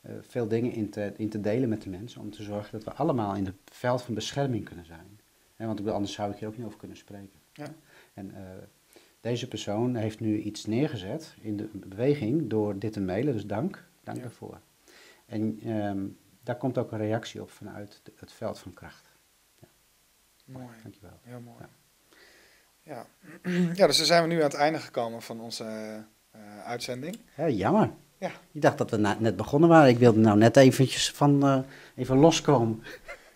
eh, veel dingen in te, in te delen met de mensen, om te zorgen dat we allemaal in het veld van bescherming kunnen zijn. En want anders zou ik hier ook niet over kunnen spreken. Ja. En eh, deze persoon heeft nu iets neergezet in de beweging door dit te mailen, dus dank, dank Ja. daarvoor. En ehm, daar komt ook een reactie op vanuit de- het veld van kracht. Mooi. Dankjewel. Heel mooi. Ja. ja, *clears throat* dus dan zijn we nu aan het einde gekomen van onze eh, uitzending. Ja, jammer. Ja. Ik dacht dat we na- net begonnen waren. Ik wilde nou net eventjes van eh, even loskomen.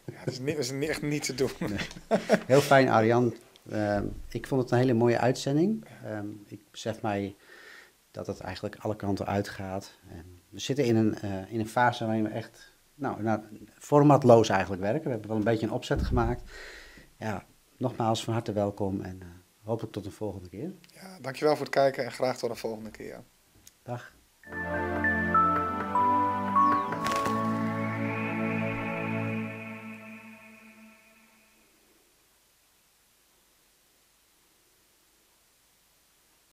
Ja, dat is, niet, dat is niet- echt niet te doen. Heel fijn, Arjan. Ehm, ik vond het een hele mooie uitzending. Ehm, ik besef mij dat het eigenlijk alle kanten uitgaat. We zitten in een, eh, in een fase waarin we echt nou, nou, formatloos eigenlijk werken. We hebben wel een beetje een opzet gemaakt. Ja, nogmaals van harte welkom en eh, hopelijk tot een volgende keer. Ja, dankjewel voor het kijken en graag tot de volgende keer. Dag.